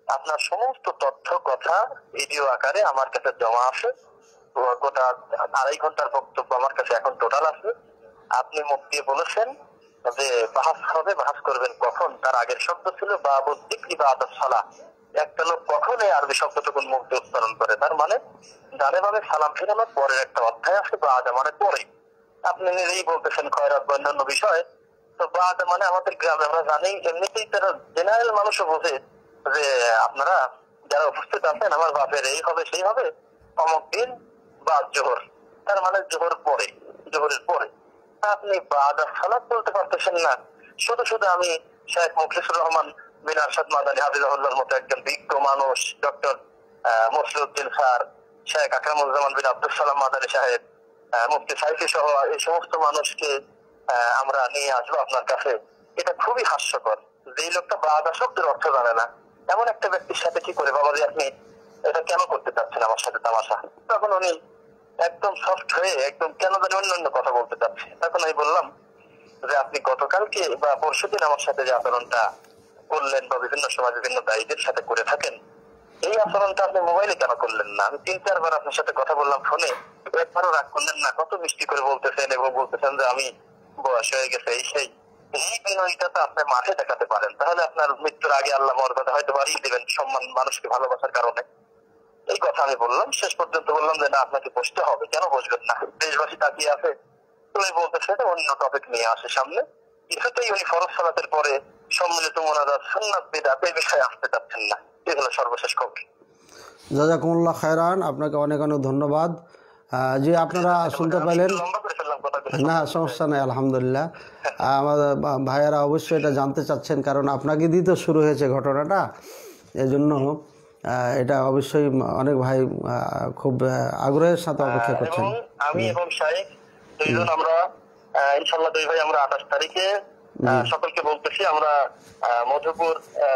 Speaker 2: আপনার সমস্ত তথ্য কথা ভিডিও আকারে আমার কাছে জমা আসে। গোটা আড়াই ঘণ্টার বক্তব্য আমার কাছে এখন টোটাল আছে। আপনি মুখ দিয়ে বলেছেন যে বাহাস হবে বাহাস করবেন কখন? তার আগের শব্দ ছিল বাবু দিকরি বা আদর সালা একটা লোক কখন এই আরবি শব্দটুকুন মুখ দিয়ে উচ্চারণ করে। তার মানে জানে ভাবে সালাম ফিরানোর পরের একটা অধ্যায় আছে বা আদা মানে পরে আপনি নিজেই বলতেছেন খয়রাত বা অন্যান্য বিষয়। তো বা আদা মানে আমাদের গ্রামে, আমরা জানি এমনিতেই তারা জেনারেল মানুষও বোঝে যে আপনারা যারা উপস্থিত আছেন, আমার বাপের এই হবে, সেই হবে, অমুক দিন বা জোহর। তার মানে জোহর পরে, জোহরের পরে। আপনি বাদ আর সালাদ বলতে পারতেছেন না। শুধু শুধু আমি শেখ মুখলিসুর রহমান বিন আরশাদ মাদানী হাফিজাহুল্লাহর মতো একজন বিজ্ঞ মানুষ, ডক্টর মসরুদ্দিন স্যার, শেখ আকরামুজ্জামান বিন আব্দুল সালাম মাদানী সাহেব মুফতি সাইফি সহ এই সমস্ত মানুষকে আমরা নিয়ে আসব আপনার কাছে। এটা খুবই হাস্যকর যে লোকটা বাদা শব্দের অর্থ জানে না। এমন একটা ব্যক্তির সাথে কি করে? বাবা যে আপনি এটা কেন করতে চাচ্ছেন আমার সাথে তামাশা? তখন উনি একদম সফট হয়ে একদম কেন জানি অন্য অন্য কথা বলতে চাচ্ছে। তখন আমি বললাম যে, আপনি গতকালকে বা পরশুদিন আমার সাথে যে আচরণটা করলেন বা বিভিন্ন সময় বিভিন্ন দায়ীদের সাথে করে থাকেন, এই আচরণটা আপনি মোবাইলে কেন করলেন না? আমি তিন, চারবার আপনার সাথে কথা বললাম ফোনে, একবারও রাগ করলেন না, কত মিষ্টি করে বলতেছেন এবং বলতেছেন যে আমি বয়স হয়ে গেছে, এই সেই। এই বিনয়টা তো আপনি মাঠে দেখাতে পারেন, তাহলে আপনার মৃত্যুর আগে আল্লাহ মর্যাদা হয়তো বাড়িয়ে দেবেন সম্মান মানুষকে ভালোবাসার কারণে। এই কথা আমি বললাম, শেষ পর্যন্ত বললাম যে না, আপনাকে বসতে হবে, কেন বসবেন না? দেশবাসী তাকিয়ে আছে, তুমি যে অন্য টপিক নিয়ে আসে সামনে। কিছুতেই উনি ফরজ সালাতের পরে সম্মিলিত মোনাজাত সুন্নাত বিদাত এই বিষয়ে আসতে চাচ্ছেন না। এই হলো সর্বশেষ খবর
Speaker 1: জাজাকুমুল্লাহ খায়রান আপনাকে অনেক অনেক ধন্যবাদ। যে আপনারা শুনতে পেলেন না সমস্যা নেই আলহামদুলিল্লাহ। আমাদের ভাইয়েরা অবশ্যই এটা জানতে চাচ্ছেন কারণ আপনাকে দিয়ে তো শুরু হয়েছে ঘটনাটা। এজন্য এটা অবশ্যই অনেক ভাই খুব আগ্রহের সাথে অপেক্ষা করছেন।
Speaker 2: আমি এবং শাহেক দুইজন আমরা ইনশাল্লাহ দুই ভাই আমরা আঠাশ তারিখে সকলকে বলতেছি আমরা মধুপুর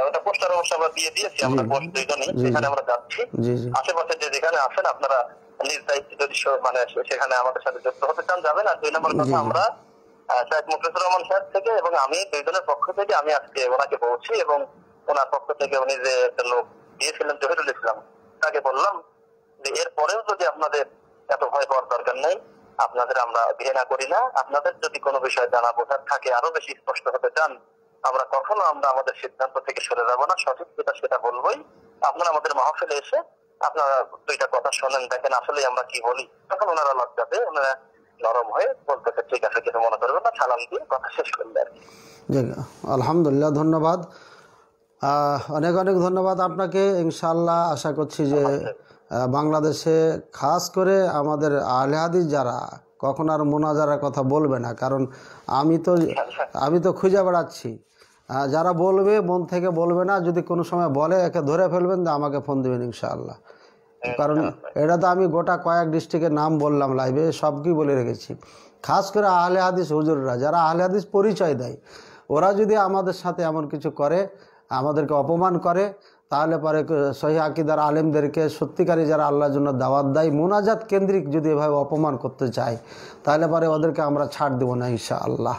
Speaker 2: ওটা পোস্টার অবশ্য আমরা দিয়ে দিয়েছি আমরা পোস্ট দুইজনই সেখানে আমরা যাচ্ছি। আশেপাশে যে যেখানে আছেন আপনারা নিজ দায়িত্বে যদি মানে সেখানে আমাদের সাথে যুক্ত হতে চান যাবেন। আর দুই নম্বর কথা আমরা শাহেক মুখলিসুর রহমান সাহেব থেকে এবং আমি দুইজনের পক্ষ থেকে আমি আজকে ওনাকে বলছি এবং ওনার পক্ষ থেকে উনি যে একটা লোক দিয়েছিলেন জহিরুল ইসলাম তাকে বললাম যে এরপরেও যদি আপনাদের এত ভয় পাওয়ার দরকার নেই আপনাদের আমরা ঘৃণা করি না আপনাদের যদি কোনো বিষয় জানা বোঝার থাকে আরও বেশি স্পষ্ট হতে চান আমরা কখনো আমরা আমাদের সিদ্ধান্ত থেকে সরে যাব না। সঠিক যেটা সেটা বলবোই। আপনারা আমাদের মাহফিলে এসে আপনারা দুইটা কথা শোনেন দেখেন আসলে আমরা কি বলি। তখন ওনারা লজ্জাতে ওনারা নরম হয়ে বলতেছে ঠিক আছে কিছু মনে করবেন না সালাম দিয়ে কথা শেষ করলে আর
Speaker 1: আলহামদুলিল্লাহ ধন্যবাদ। আহ, অনেক অনেক ধন্যবাদ আপনাকে। ইনশাল্লাহ আশা করছি যে বাংলাদেশে খাস করে আমাদের আহলে হাদিস যারা, কখন আর মোনাজারার কথা বলবে না। কারণ আমি তো আমি তো খুঁজে বেড়াচ্ছি। যারা বলবে, মন থেকে বলবে না, যদি কোনো সময় বলে, একে ধরে ফেলবেন আমাকে ফোন দেবেন ইনশাআল্লাহ। কারণ এটা তো আমি গোটা কয়েক ডিস্ট্রিক্টের নাম বললাম লাইভে সব কি বলে রেখেছি। খাস করে আহলে হাদিস হুজুররা, যারা আহলে হাদিস পরিচয় দেয়, ওরা যদি আমাদের সাথে এমন কিছু করে, আমাদেরকে অপমান করে তাহলে পরে সহি আকিদার আলেমদেরকে সত্যিকারী যারা আল্লাহর জন্য দাওয়াত দেয় মোনাজাত কেন্দ্রিক যদি এভাবে অপমান করতে চায় তাহলে পরে ওদেরকে আমরা ছাড় দেবো না ইনশা আল্লাহ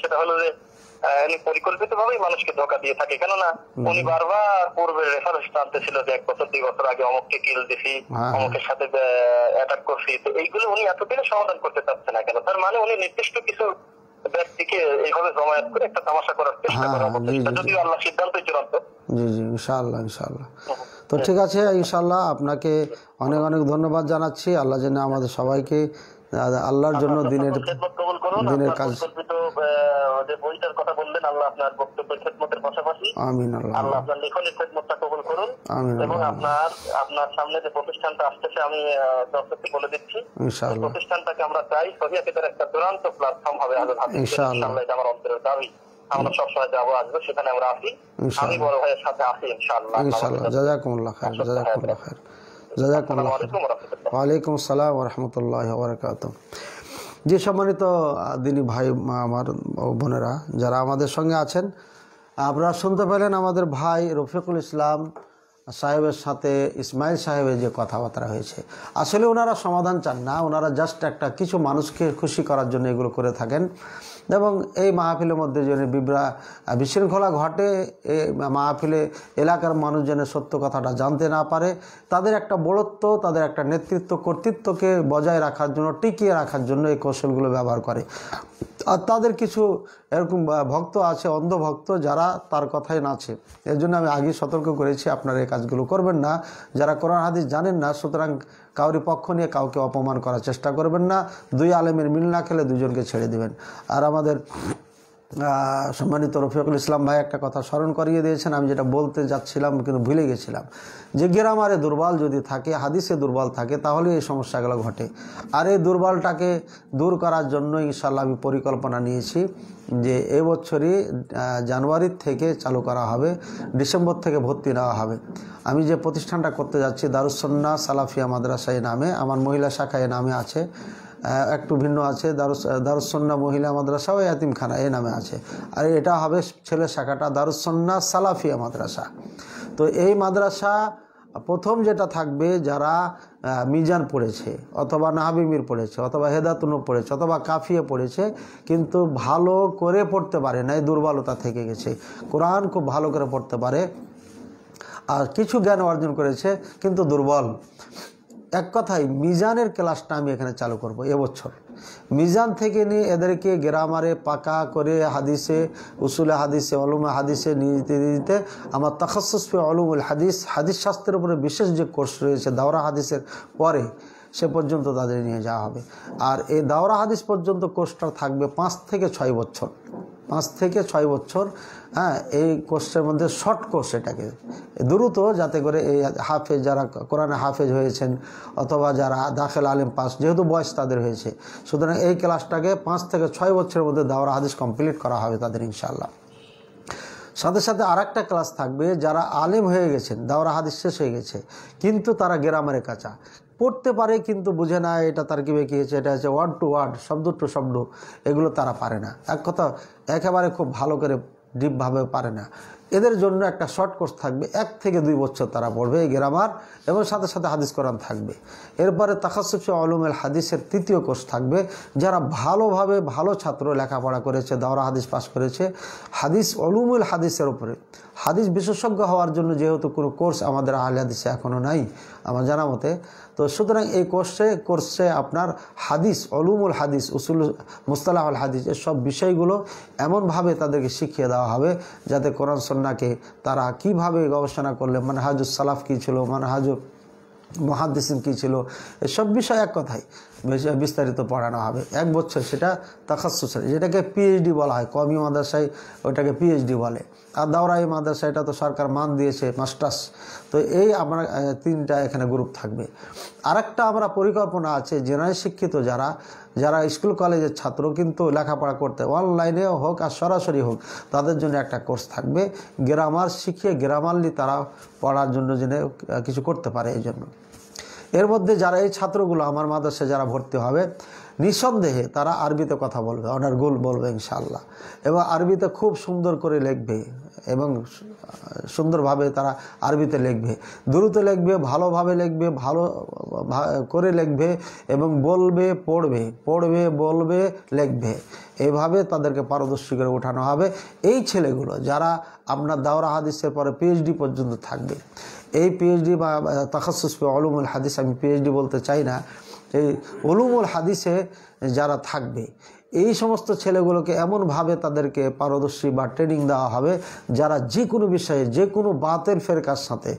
Speaker 2: সেটা হলো যে উনি পরিকল্পিত ভাবেই মানুষকে ধোকা দিয়ে থাকে। কেননা উনি বারবার পূর্বের রেফারেন্স টানতেছিল যে এক বছর দুই বছর আগে অমুককে কিল দিছি
Speaker 1: হ্যাঁ।
Speaker 2: অমুকের সাথে অ্যাটাক করছি। তো এইগুলো উনি এতদিনে সমাধান করতে চাচ্ছে না কেন? তার মানে উনি নির্দিষ্ট কিছু ব্যক্তিকে এইভাবে জমায়েত করে একটা তামাশা করার চেষ্টা
Speaker 1: হ্যাঁ, জি, জি,
Speaker 2: যদিও আল্লাহ সিদ্ধান্তই চূড়ান্ত।
Speaker 1: জি জি ইনশাআল্লাহ ইনশাআল্লাহ। তো ঠিক আছে ইনশাআল্লাহ আপনাকে অনেক অনেক ধন্যবাদ জানাচ্ছি। আল্লাহ যেন আমাদের সবাইকে আল্লাহর জন্য দিনের দিনের কাজ-
Speaker 2: পরিকল্পিত যে বইটার কথা বললেন আল্লাহ আপনার বক্তব্যের খেদমতের পাশাপাশি
Speaker 1: আমিন আল্লাহ।
Speaker 2: আল্লাহ আপনার লেখনের খেদমতটা কবুল করুন
Speaker 1: আমিন
Speaker 2: এবং আপনার আপনার সামনে যে প্রতিষ্ঠানটা আসতেছে আমি দর্শককে বলে দিচ্ছি।
Speaker 1: ইনশাআল্লাহ।
Speaker 2: প্রতিষ্ঠানটাকে আমরা চাই একটা প্ল্যাটফর্ম হবে আজ হাতে।
Speaker 1: ইনশাআল্লাহ।
Speaker 2: ইনশাআল্লাহ এটা আমার অন্তরের দাবি। আমরা সবসময় যাব আসব সেখানে আমরা আসি। আমি বড় ভাইয়ের সাথে আসি ইনশাআল্লাহ।
Speaker 1: ইনশাআল্লাহ। জাজাকুমুল্লাহ খায়ের জাজাকুমুল্লাহ খায়ের ওয়ালাইকুম আসসালাম রহমতুল্লাহ বরকাত যে সম্মানিত দিনী ভাই আমার বোনেরা যারা আমাদের সঙ্গে আছেন আপনারা শুনতে পেলেন আমাদের ভাই রফিকুল ইসলাম সাহেবের সাথে ইসমাইল সাহেবের যে কথাবার্তা হয়েছে। আসলে ওনারা সমাধান চান না ওনারা জাস্ট একটা কিছু মানুষকে খুশি করার জন্য এগুলো করে থাকেন। এবং এই মাহফিলের মধ্যে যেন বিব্রা বিশৃঙ্খলা ঘটে এই মাহফিলে এলাকার মানুষ যেন সত্য কথাটা জানতে না পারে, তাদের একটা বড়ত্ব তাদের একটা নেতৃত্ব, কর্তৃত্বকে বজায় রাখার জন্য, টিকিয়ে রাখার জন্য এই কৌশলগুলো ব্যবহার করে। আর তাদের কিছু এরকম ভক্ত আছে অন্ধ ভক্ত যারা তার কথাই নাচে। এর জন্য আমি আগে সতর্ক করেছি, আপনারা এই কাজগুলো করবেন না। যারা কোরআন, হাদিস জানেন না, সুতরাং কাউরি পক্ষ নিয়ে কাউকে অপমান করার চেষ্টা করবেন না। দুই আলেমের মিল না খেলে দুজনকে ছেড়ে দেবেন। আর আমাদের সম্মানিত রফিকুল ইসলাম ভাই একটা কথা স্মরণ করিয়ে দিয়েছেন। আমি যেটা বলতে যাচ্ছিলাম, কিন্তু ভুলে গেছিলাম। যে গ্রামারে দুর্বল যদি থাকে, হাদিসে দুর্বল থাকে, তাহলে এই সমস্যাগুলো ঘটে। আর এই দুর্বলটাকে দূর করার জন্য ইনশাল্লাহ আমি পরিকল্পনা নিয়েছি যে এবছরই জানুয়ারির থেকে চালু করা হবে, ডিসেম্বর থেকে ভর্তি নেওয়া হবে। আমি যে প্রতিষ্ঠানটা করতে যাচ্ছি দারুসন্না সালাফিয়া মাদ্রাসা নামে, আমার মহিলা শাখা নামে আছে। একটু ভিন্ন আছে, দারুস দারুসন্না মহিলা মাদ্রাসা ও এতিমখানা, এ নামে আছে। আর এটা হবে ছেলে শাখাটা দারুসন্না সালাফিয়া মাদ্রাসা। তো এই মাদ্রাসা প্রথম যেটা থাকবে, যারা মিজান পড়েছে, অথবা নাহাবিমির পড়েছে, অথবা হেদাতুনু পড়েছে, অথবা কাফিয়ে পড়েছে, কিন্তু ভালো করে পড়তে পারে না, এই দুর্বলতা থেকে গেছে। কোরআন খুব ভালো করে পড়তে পারে। আর কিছু জ্ঞান অর্জন করেছে, কিন্তু দুর্বল। এক কথায় মিজানের ক্লাসটা আমি এখানে চালু করব এবছর। মিজান থেকে নিয়ে এদেরকে গ্রামারে পাকা করে হাদিসে, উসুলে হাদিসে অলুমে হাদিসে নিয়ে দিতে দিতে আমার তখসুসফি অলুমুল হাদিস হাদিস শাস্ত্রের উপরে বিশেষ যে কোর্স রয়েছে দাওরা হাদিসের পরে সে পর্যন্ত তাদের নিয়ে যাওয়া হবে। আর এই দাওরা হাদিস পর্যন্ত কোর্সটা থাকবে পাঁচ থেকে ছয় বছর। পাঁচ থেকে ছয় বছর হ্যাঁ এই কোর্সের মধ্যে শর্ট কোর্স এটাকে। দ্রুত যাতে করে এই হাফেজ যারা কোরআনে হাফেজ হয়েছেন অথবা যারা দাখেল আলিম পাস, যেহেতু বয়স তাদের হয়েছে, সুতরাং এই ক্লাসটাকে পাঁচ থেকে ছয় বছরের মধ্যে দাওরা হাদিস কমপ্লিট করা হবে তাদের ইনশাল্লাহ সাথে সাথে আর একটা ক্লাস থাকবে, যারা আলেম হয়ে গেছেন দাওরা হাদিস শেষ হয়ে গেছে, কিন্তু তারা গ্রামারে কাঁচা। পড়তে পারে কিন্তু বুঝে না, এটা তার কি বেঁকিয়েছে এটা হচ্ছে ওয়ার্ড টু ওয়ার্ড শব্দ টু শব্দ, এগুলো তারা পারে না। এক কথা, একেবারে খুব ভালো করে ডিপভাবে পারে না। এদের জন্য একটা শর্ট কোর্স থাকবে, এক থেকে দুই বছর তারা পড়বে এই গ্রামার এবং সাথে সাথে হাদিস কোরআন থাকবে। এরপরে তাকাসুফি আলুমেল হাদিসের তৃতীয় কোর্স থাকবে, যারা ভালোভাবে ভালো ছাত্র লেখাপড়া করেছে, দাওরা হাদিস পাস করেছে, হাদিস অলুমুল হাদিসের উপরে। হাদিস বিশেষজ্ঞ হওয়ার জন্য যেহেতু কোনো কোর্স আমাদের আহলে হাদিসে এখনও নাই, আমার জানা মতে তো সুতরাং এই কোর্সে কোর্সে আপনার হাদিস অলুমুল হাদিস, উসুল, মুস্তালাহুল হাদিস, এসব বিষয়গুলো এমনভাবে তাদেরকে শিখিয়ে দেওয়া হবে যাতে কোরআন সন্নাকে তারা কীভাবে গবেষণা করলে মানে হাজুস সালাফ কী ছিল মানে হাজু মহাদ্দিসিন কী ছিল, এসব বিষয় এক কথাই বিস্তারিত পড়ানো হবে। এক বছর সেটা তাকাসুসের যেটাকে পিএইচডি বলা হয় কমি মাদ্রাসায় ওটাকে পিএইচডি বলে। আর দাওরাই মাদ্রাসা, এটা তো সরকার মান দিয়েছে, মাস্টার্স। তো এই আমরা তিনটা এখানে গ্রুপ থাকবে। আরেকটা আমরা পরিকল্পনা আছে জেনারেল শিক্ষিত যারা যারা স্কুল কলেজের ছাত্র, কিন্তু লেখাপড়া করতে অনলাইনে হোক আর সরাসরি হোক, তাদের জন্য একটা কোর্স থাকবে। গ্রামার শিখিয়ে গ্রামারলি তারা পড়ার জন্য জেনে কিছু করতে পারে, এই জন্য। এর মধ্যে যারা এই ছাত্রগুলো আমার মাদ্রাসায় যারা ভর্তি হবে, নিঃসন্দেহে তারা আরবিতে কথা বলবে অনার্গুল বলবে ইনশাল্লাহ এবং আরবিতে খুব সুন্দর করে লিখবে এবং সুন্দরভাবে তারা আরবিতে লিখবে। দ্রুত লিখবে, ভালোভাবে লিখবে, ভালো করে লিখবে এবং বলবে, পড়বে পড়বে, বলবে, লিখবে। এইভাবে তাদেরকে পারদর্শী করে ওঠানো হবে। এই ছেলেগুলো যারা আপনার দাওরা হাদিসের পরে পিএইচডি পর্যন্ত থাকবে এই পিএইচডি বা তাকাসুস অলুমুল হাদিস আমি পিএইচডি বলতে চাই না। এই অলুমুল হাদিসে যারা থাকবে, এই সমস্ত ছেলেগুলোকে এমনভাবে তাদেরকে পারদর্শী বা ট্রেনিং দেওয়া হবে যারা যে কোনো বিষয়ে যে কোনো বাতের ফেরকার সাথে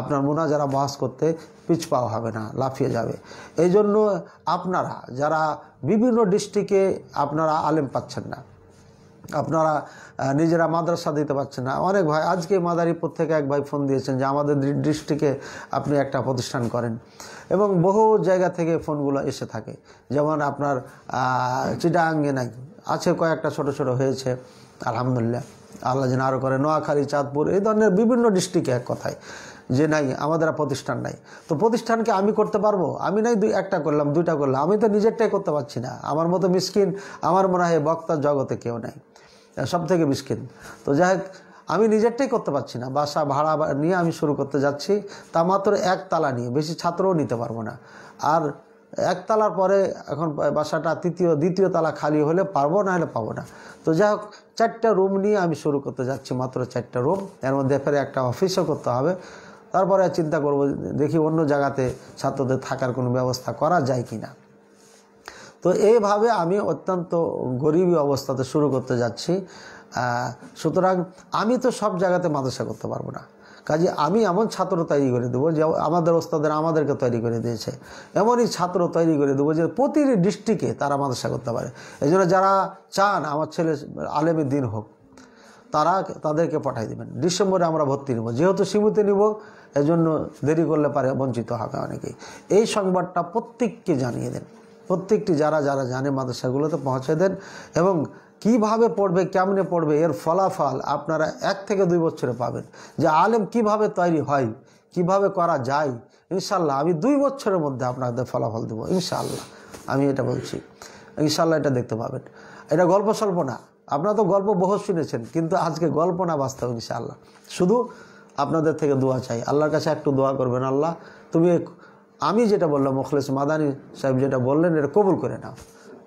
Speaker 1: আপনার মোনা যারা বাস করতে পিছ পাওয়া হবে না, লাফিয়ে যাবে। এই জন্য আপনারা, যারা বিভিন্ন ডিস্ট্রিক্টে আপনারা আলেম পাচ্ছেন না আপনারা নিজেরা মাদ্রাসা দিতে পারছেন না। অনেক ভাই, আজকে মাদারীপুর থেকে এক ভাই ফোন দিয়েছেন যে আমাদের ডিস্ট্রিক্টে আপনি একটা প্রতিষ্ঠান করেন। এবং বহু জায়গা থেকে ফোনগুলো এসে থাকে। যেমন আপনার চিটাঙ্গে নাই, আছে কয়েকটা ছোট ছোট হয়েছে, আলহামদুলিল্লাহ। আল্লাহ যেন আরও করে, নোয়াখালী, চাঁদপুর, এই ধরনের বিভিন্ন ডিস্ট্রিক্টে এক কথায়। যে নাই, আমাদের প্রতিষ্ঠান নাই। তো প্রতিষ্ঠানকে আমি করতে পারব? আমি নাই দুই, একটা করলাম, দুইটা করলাম। আমি তো নিজেরটাই করতে পারছি না। আমার মতো মিসকিন, আমার মনে হয় বক্তার জগতে কেউ নাই। সব থেকে মিসকিন। তো যাই হোক, আমি নিজেরটাই করতে পারছি না। বাসা ভাড়া নিয়ে আমি শুরু করতে যাচ্ছি, তা মাত্র এক তালা নিয়ে। বেশি ছাত্রও নিতে পারব না। আর এক তালার পরে এখন বাসাটা তৃতীয়, দ্বিতীয় তালা খালি হলে পারব না হলে পাবো না। তো যাই হোক, চারটা রুম নিয়ে আমি শুরু করতে যাচ্ছি মাত্র চারটা রুম। এর মধ্যে ফের একটা অফিসও করতে হবে। তারপরে চিন্তা করব, দেখি অন্য জায়গাতে ছাত্রদের থাকার কোনো ব্যবস্থা করা যায় কি না তো এইভাবে আমি অত্যন্ত গরিবী অবস্থাতে শুরু করতে যাচ্ছি। সুতরাং আমি তো সব জায়গাতে মাদ্রাসা করতে পারব না। কাজে আমি এমন ছাত্র তৈরি করে দেবো যে আমাদের ওস্তাদের আমাদেরকে তৈরি করে দিয়েছে। এমনই ছাত্র তৈরি করে দেবো যে প্রতিটি ডিস্ট্রিক্টে তারা মাদ্রাসা করতে পারে। এই যারা চান আমার ছেলে আলেমের দিন হোক, তারা তাদেরকে পাঠাই দেবেন। ডিসেম্বরে আমরা ভর্তি নেব। যেহেতু সীমিত নিব, এজন্য দেরি করলে পারে বঞ্চিত হবে অনেকেই। এই সংবাদটা প্রত্যেককে জানিয়ে দেন। প্রত্যেকটি যারা যারা জানে মাদ্রাসাগুলোতে পৌঁছে দেন এবং কীভাবে পড়বে, কেমনে পড়বে, এর ফলাফল আপনারা এক থেকে দুই বছরে পাবেন। যে আলেম কীভাবে তৈরি হয়, কীভাবে করা যায় ইনশাল্লাহ আমি দুই বছরের মধ্যে আপনাদের ফলাফল দেবো ইনশাল্লাহ আমি এটা বলছি ইনশাল্লাহ এটা দেখতে পাবেন। এটা গল্প স্বল্প না, আপনারা তো গল্প বহু শুনেছেন, কিন্তু আজকে গল্প না বাস্তব, ইনশাআল্লাহ। শুধু আপনাদের থেকে দোয়া চাই, আল্লাহর কাছে একটু দোয়া করবেন, আল্লাহ তুমি আমি যেটা বললাম, মুখলেস মাদানী সাহেব যেটা বললেন, এটা কবুল করে নাও।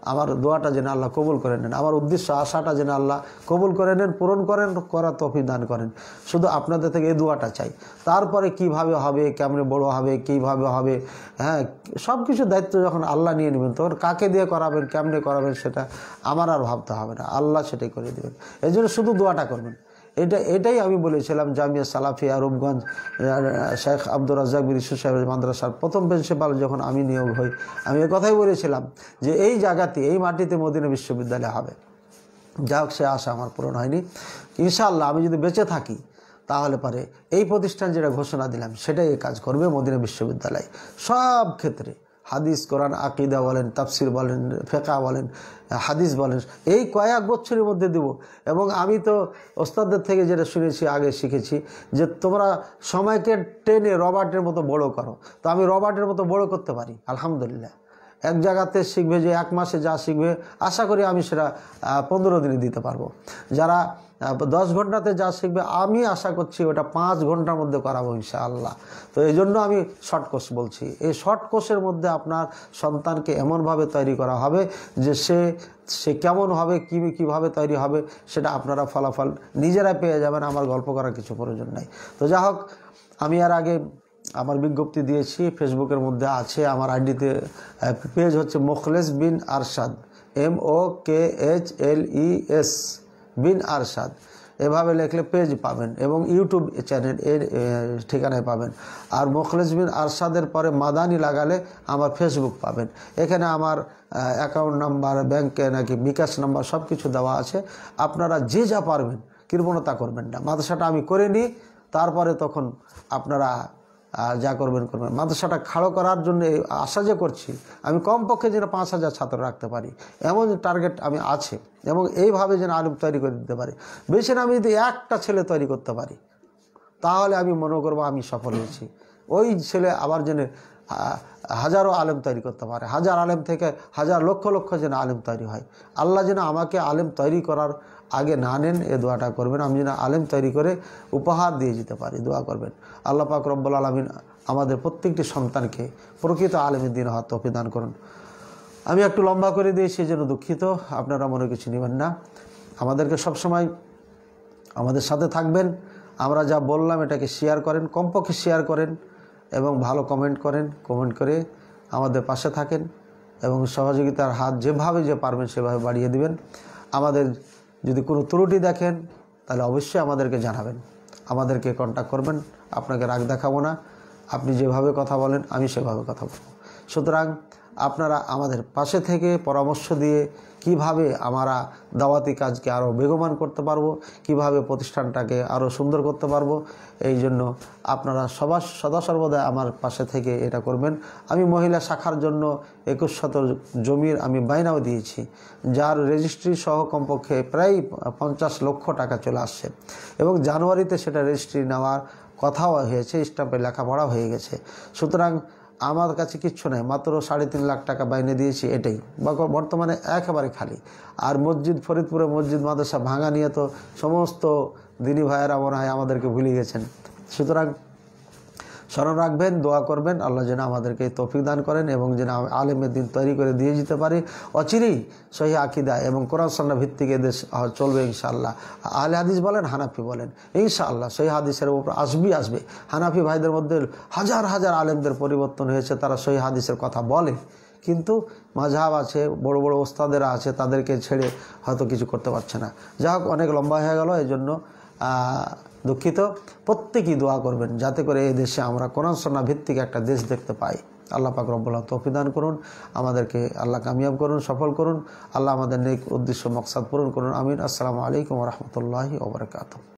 Speaker 1: আমার দোয়াটা যেন আল্লাহ কবুল করে নেন। আমার উদ্দেশ্য, আশাটা যেন আল্লাহ কবুল করে নেন, পূরণ করেন, করার তফি দান করেন। শুধু আপনাদের থেকে এই দোয়াটা চাই। তারপরে কীভাবে হবে, কেমনে বড় হবে, কীভাবে হবে হ্যাঁ সব কিছু দায়িত্ব যখন আল্লাহ নিয়ে নেবেন, তখন কাকে দিয়ে করাবেন, কেমনে করাবেন, সেটা আমার আর ভাবতে হবে না। আল্লাহ সেটাই করে দেবেন। এই জন্য শুধু দোয়াটা করবেন। এটা, এটাই আমি বলেছিলাম জামিয়া সালাফিয়া রূপগঞ্জ শেখ আব্দুর রাজাক বিন ইসু সাহেব মাদ্রাসার প্রথম প্রিন্সিপাল যখন আমি নিয়োগ হই, আমি কথাই বলেছিলাম যে এই জায়গাতে এই মাটিতে মদিনা বিশ্ববিদ্যালয় হবে। যা হোক সে আশা আমার পূরণ হয়নি। ইনশাআল্লাহ আমি যদি বেঁচে থাকি, তাহলে পারে এই প্রতিষ্ঠান যেটা ঘোষণা দিলাম, সেটাই কাজ করবে মদিনা বিশ্ববিদ্যালয়। সব ক্ষেত্রে হাদিস, কোরআন, আকিদা বলেন, তাফসির বলেন ফেকা বলেন, হাদিস বলেন, এই কয়েক বছরের মধ্যে দেব। এবং আমি তো ওস্তাদদের থেকে যেটা শুনেছি, আগে শিখেছি যে তোমরা সময়কে টেনে রবার্টের মতো বড় করো। তো আমি রবার্টের মতো বড় করতে পারি, আলহামদুলিল্লাহ। এক জায়গাতে শিখবে যে এক মাসে যা শিখবে, আশা করি আমি সেটা পনেরো দিনে দিতে পারব। যারা দশ ঘন্টাতে যা শিখবে, আমি আশা করছি ওটা পাঁচ ঘণ্টার মধ্যে করাবো ইনশাআল্লাহ। তো এই জন্য আমি শর্ট কোর্স বলছি। এই শর্ট কোর্সের মধ্যে আপনার সন্তানকে এমনভাবে তৈরি করা হবে যে সে সে কেমন হবে, কী, কীভাবে তৈরি হবে, সেটা আপনারা ফলাফল নিজেরাই পেয়ে যাবেন, আমার গল্প করার কিছু প্রয়োজন নাই। তো যা হোক, আমি আর আগে আমার বিজ্ঞপ্তি দিয়েছি, ফেসবুকের মধ্যে আছে, আমার আইডিতে পেজ হচ্ছে Mokhles bin Arshad M O K H L E S bin Arshad. এভাবে লিখলে পেজ পাবেন এবং ইউটিউব চ্যানেল এর ঠিকানায় পাবেন। আর মোখলেস বিন আরশাদের পরে মাদানি লাগালে আমার ফেসবুক পাবেন। এখানে আমার অ্যাকাউন্ট নাম্বার ব্যাংকে নাকি বিকাশ নাম্বার সব কিছু দেওয়া আছে। আপনারা যে যা পারবেন, কৃপণতা করবেন না। মাদ্রাসাটা আমি করে নিই, তারপরে তখন আপনারা যা করবেন করবেন। মাদ্রাসাটা খাড়ো করার জন্য আশা যে করছি, আমি কমপক্ষে যেন পাঁচ হাজার ছাত্র রাখতে পারি। এমন টার্গেট আমি আছে, এবং এইভাবে যেন আলম তৈরি করে দিতে পারি। বেশি আমি যদি একটা ছেলে তৈরি করতে পারি, তাহলে আমি মনে করব আমি সফল হয়েছি। ওই ছেলে আবার যেন হাজারো আলেম তৈরি করতে পারে। হাজার আলেম থেকে হাজার লক্ষ লক্ষ যেন আলেম তৈরি হয়। আল্লাহ যেন আমাকে আলেম তৈরি করার আগে না নেন, এ দোয়াটা করবেন। আমি যেন আলেম তৈরি করে উপহার দিয়ে যেতে পারি, দোয়া করবেন। আল্লাহ পাক রব্বুল আলমিন আমাদের প্রত্যেকটি সন্তানকে প্রকৃত আলেমের দিন হাত দান করুন। আমি একটু লম্বা করে দিয়েছি যেন দুঃখিত, আপনারা মনে কিছু নেবেন না। আমাদেরকে সবসময় আমাদের সাথে থাকবেন। আমরা যা বললাম এটাকে শেয়ার করেন, কমপক্ষে শেয়ার করেন এবং ভালো কমেন্ট করেন কমেন্ট করে আমাদের পাশে থাকেন এবং সহযোগিতার হাত যেভাবে যে পারবেন সেভাবে বাড়িয়ে দিবেন। আমাদের যদি কোনো ত্রুটি দেখেন, তাহলে অবশ্যই আমাদেরকে জানাবেন। আমাদেরকে কন্ট্যাক্ট করবেন। আপনাকে রাগ দেখাবো না। আপনি যেভাবে কথা বলেন, আমি সেভাবে কথা বলব। সুতরাং আপনারা আমাদের পাশে থেকে পরামর্শ দিয়ে কীভাবে আমরা দাওয়াতি কাজকে আরও বেগমান করতে পারব? কীভাবে প্রতিষ্ঠানটাকে আরও সুন্দর করতে পারব? এই জন্য আপনারা সবার সদা সর্বদা আমার পাশে থেকে এটা করবেন। আমি মহিলা শাখার জন্য একুশ শত জমির আমি বাইনাও দিয়েছি, যার রেজিস্ট্রি সহ কমপক্ষে প্রায় পঞ্চাশ লক্ষ টাকা চলে আসছে এবং জানুয়ারিতে সেটা রেজিস্ট্রি নেওয়ার কথাও হয়েছে, স্টাম্পে লেখাপড়া হয়ে গেছে। সুতরাং আমার কাছে কিচ্ছু নাই, মাত্র সাড়ে তিন লাখ টাকা বাইনে দিয়েছি এটাই। বর্তমানে একেবারে খালি। আর মসজিদ, ফরিদপুরে মসজিদ, মাদ্রাসা ভাঙা নিয়ে তো সমস্ত দিনী ভাইয়েরা মনে হয় আমাদেরকে ভুলে গেছেন। সুতরাং স্মরণ রাখবেন, দোয়া করবেন। আল্লাহ যেন আমাদেরকে তৌফিক দান করেন এবং যেন আলেমের দিন তৈরি করে দিয়ে যেতে পারি। অচিরেই সহি আকিদা এবং কোরআন সাল্লাহ ভিত্তিক এদেশ চলবে ইনশাআল্লাহ। আহলে হাদিস বলেন, হানাফি বলেন। ইনশাআল্লাহ সহি হাদিসের উপর আসবি, আসবে। হানাফি ভাইদের মধ্যে হাজার হাজার আলেমদের পরিবর্তন হয়েছে, তারা সহি হাদিসের কথা বলে। কিন্তু মাঝহাব আছে, বড় বড় ওস্তাদেরা আছে, তাদেরকে ছেড়ে হয়তো কিছু করতে পারছে না। যা হোক অনেক লম্বা হয়ে গেল এই জন্য দুঃখিত। প্রত্যেকেই দোয়া করবেন যাতে করে এই দেশে আমরা কোরআন সন্না ভিত্তিক একটা দেশ দেখতে পাই। আল্লাহ পাক রব্বুল্লাহ তৌফিদান করুন, আমাদেরকে আল্লাহ কামিয়াব করুন, সফল করুন। আল্লাহ আমাদের নেক উদ্দেশ্য, মকসাদ পূরণ করুন। আমিন। আসসালামু আলাইকুম রহমতুল্লাহি ওবরাকাতুহ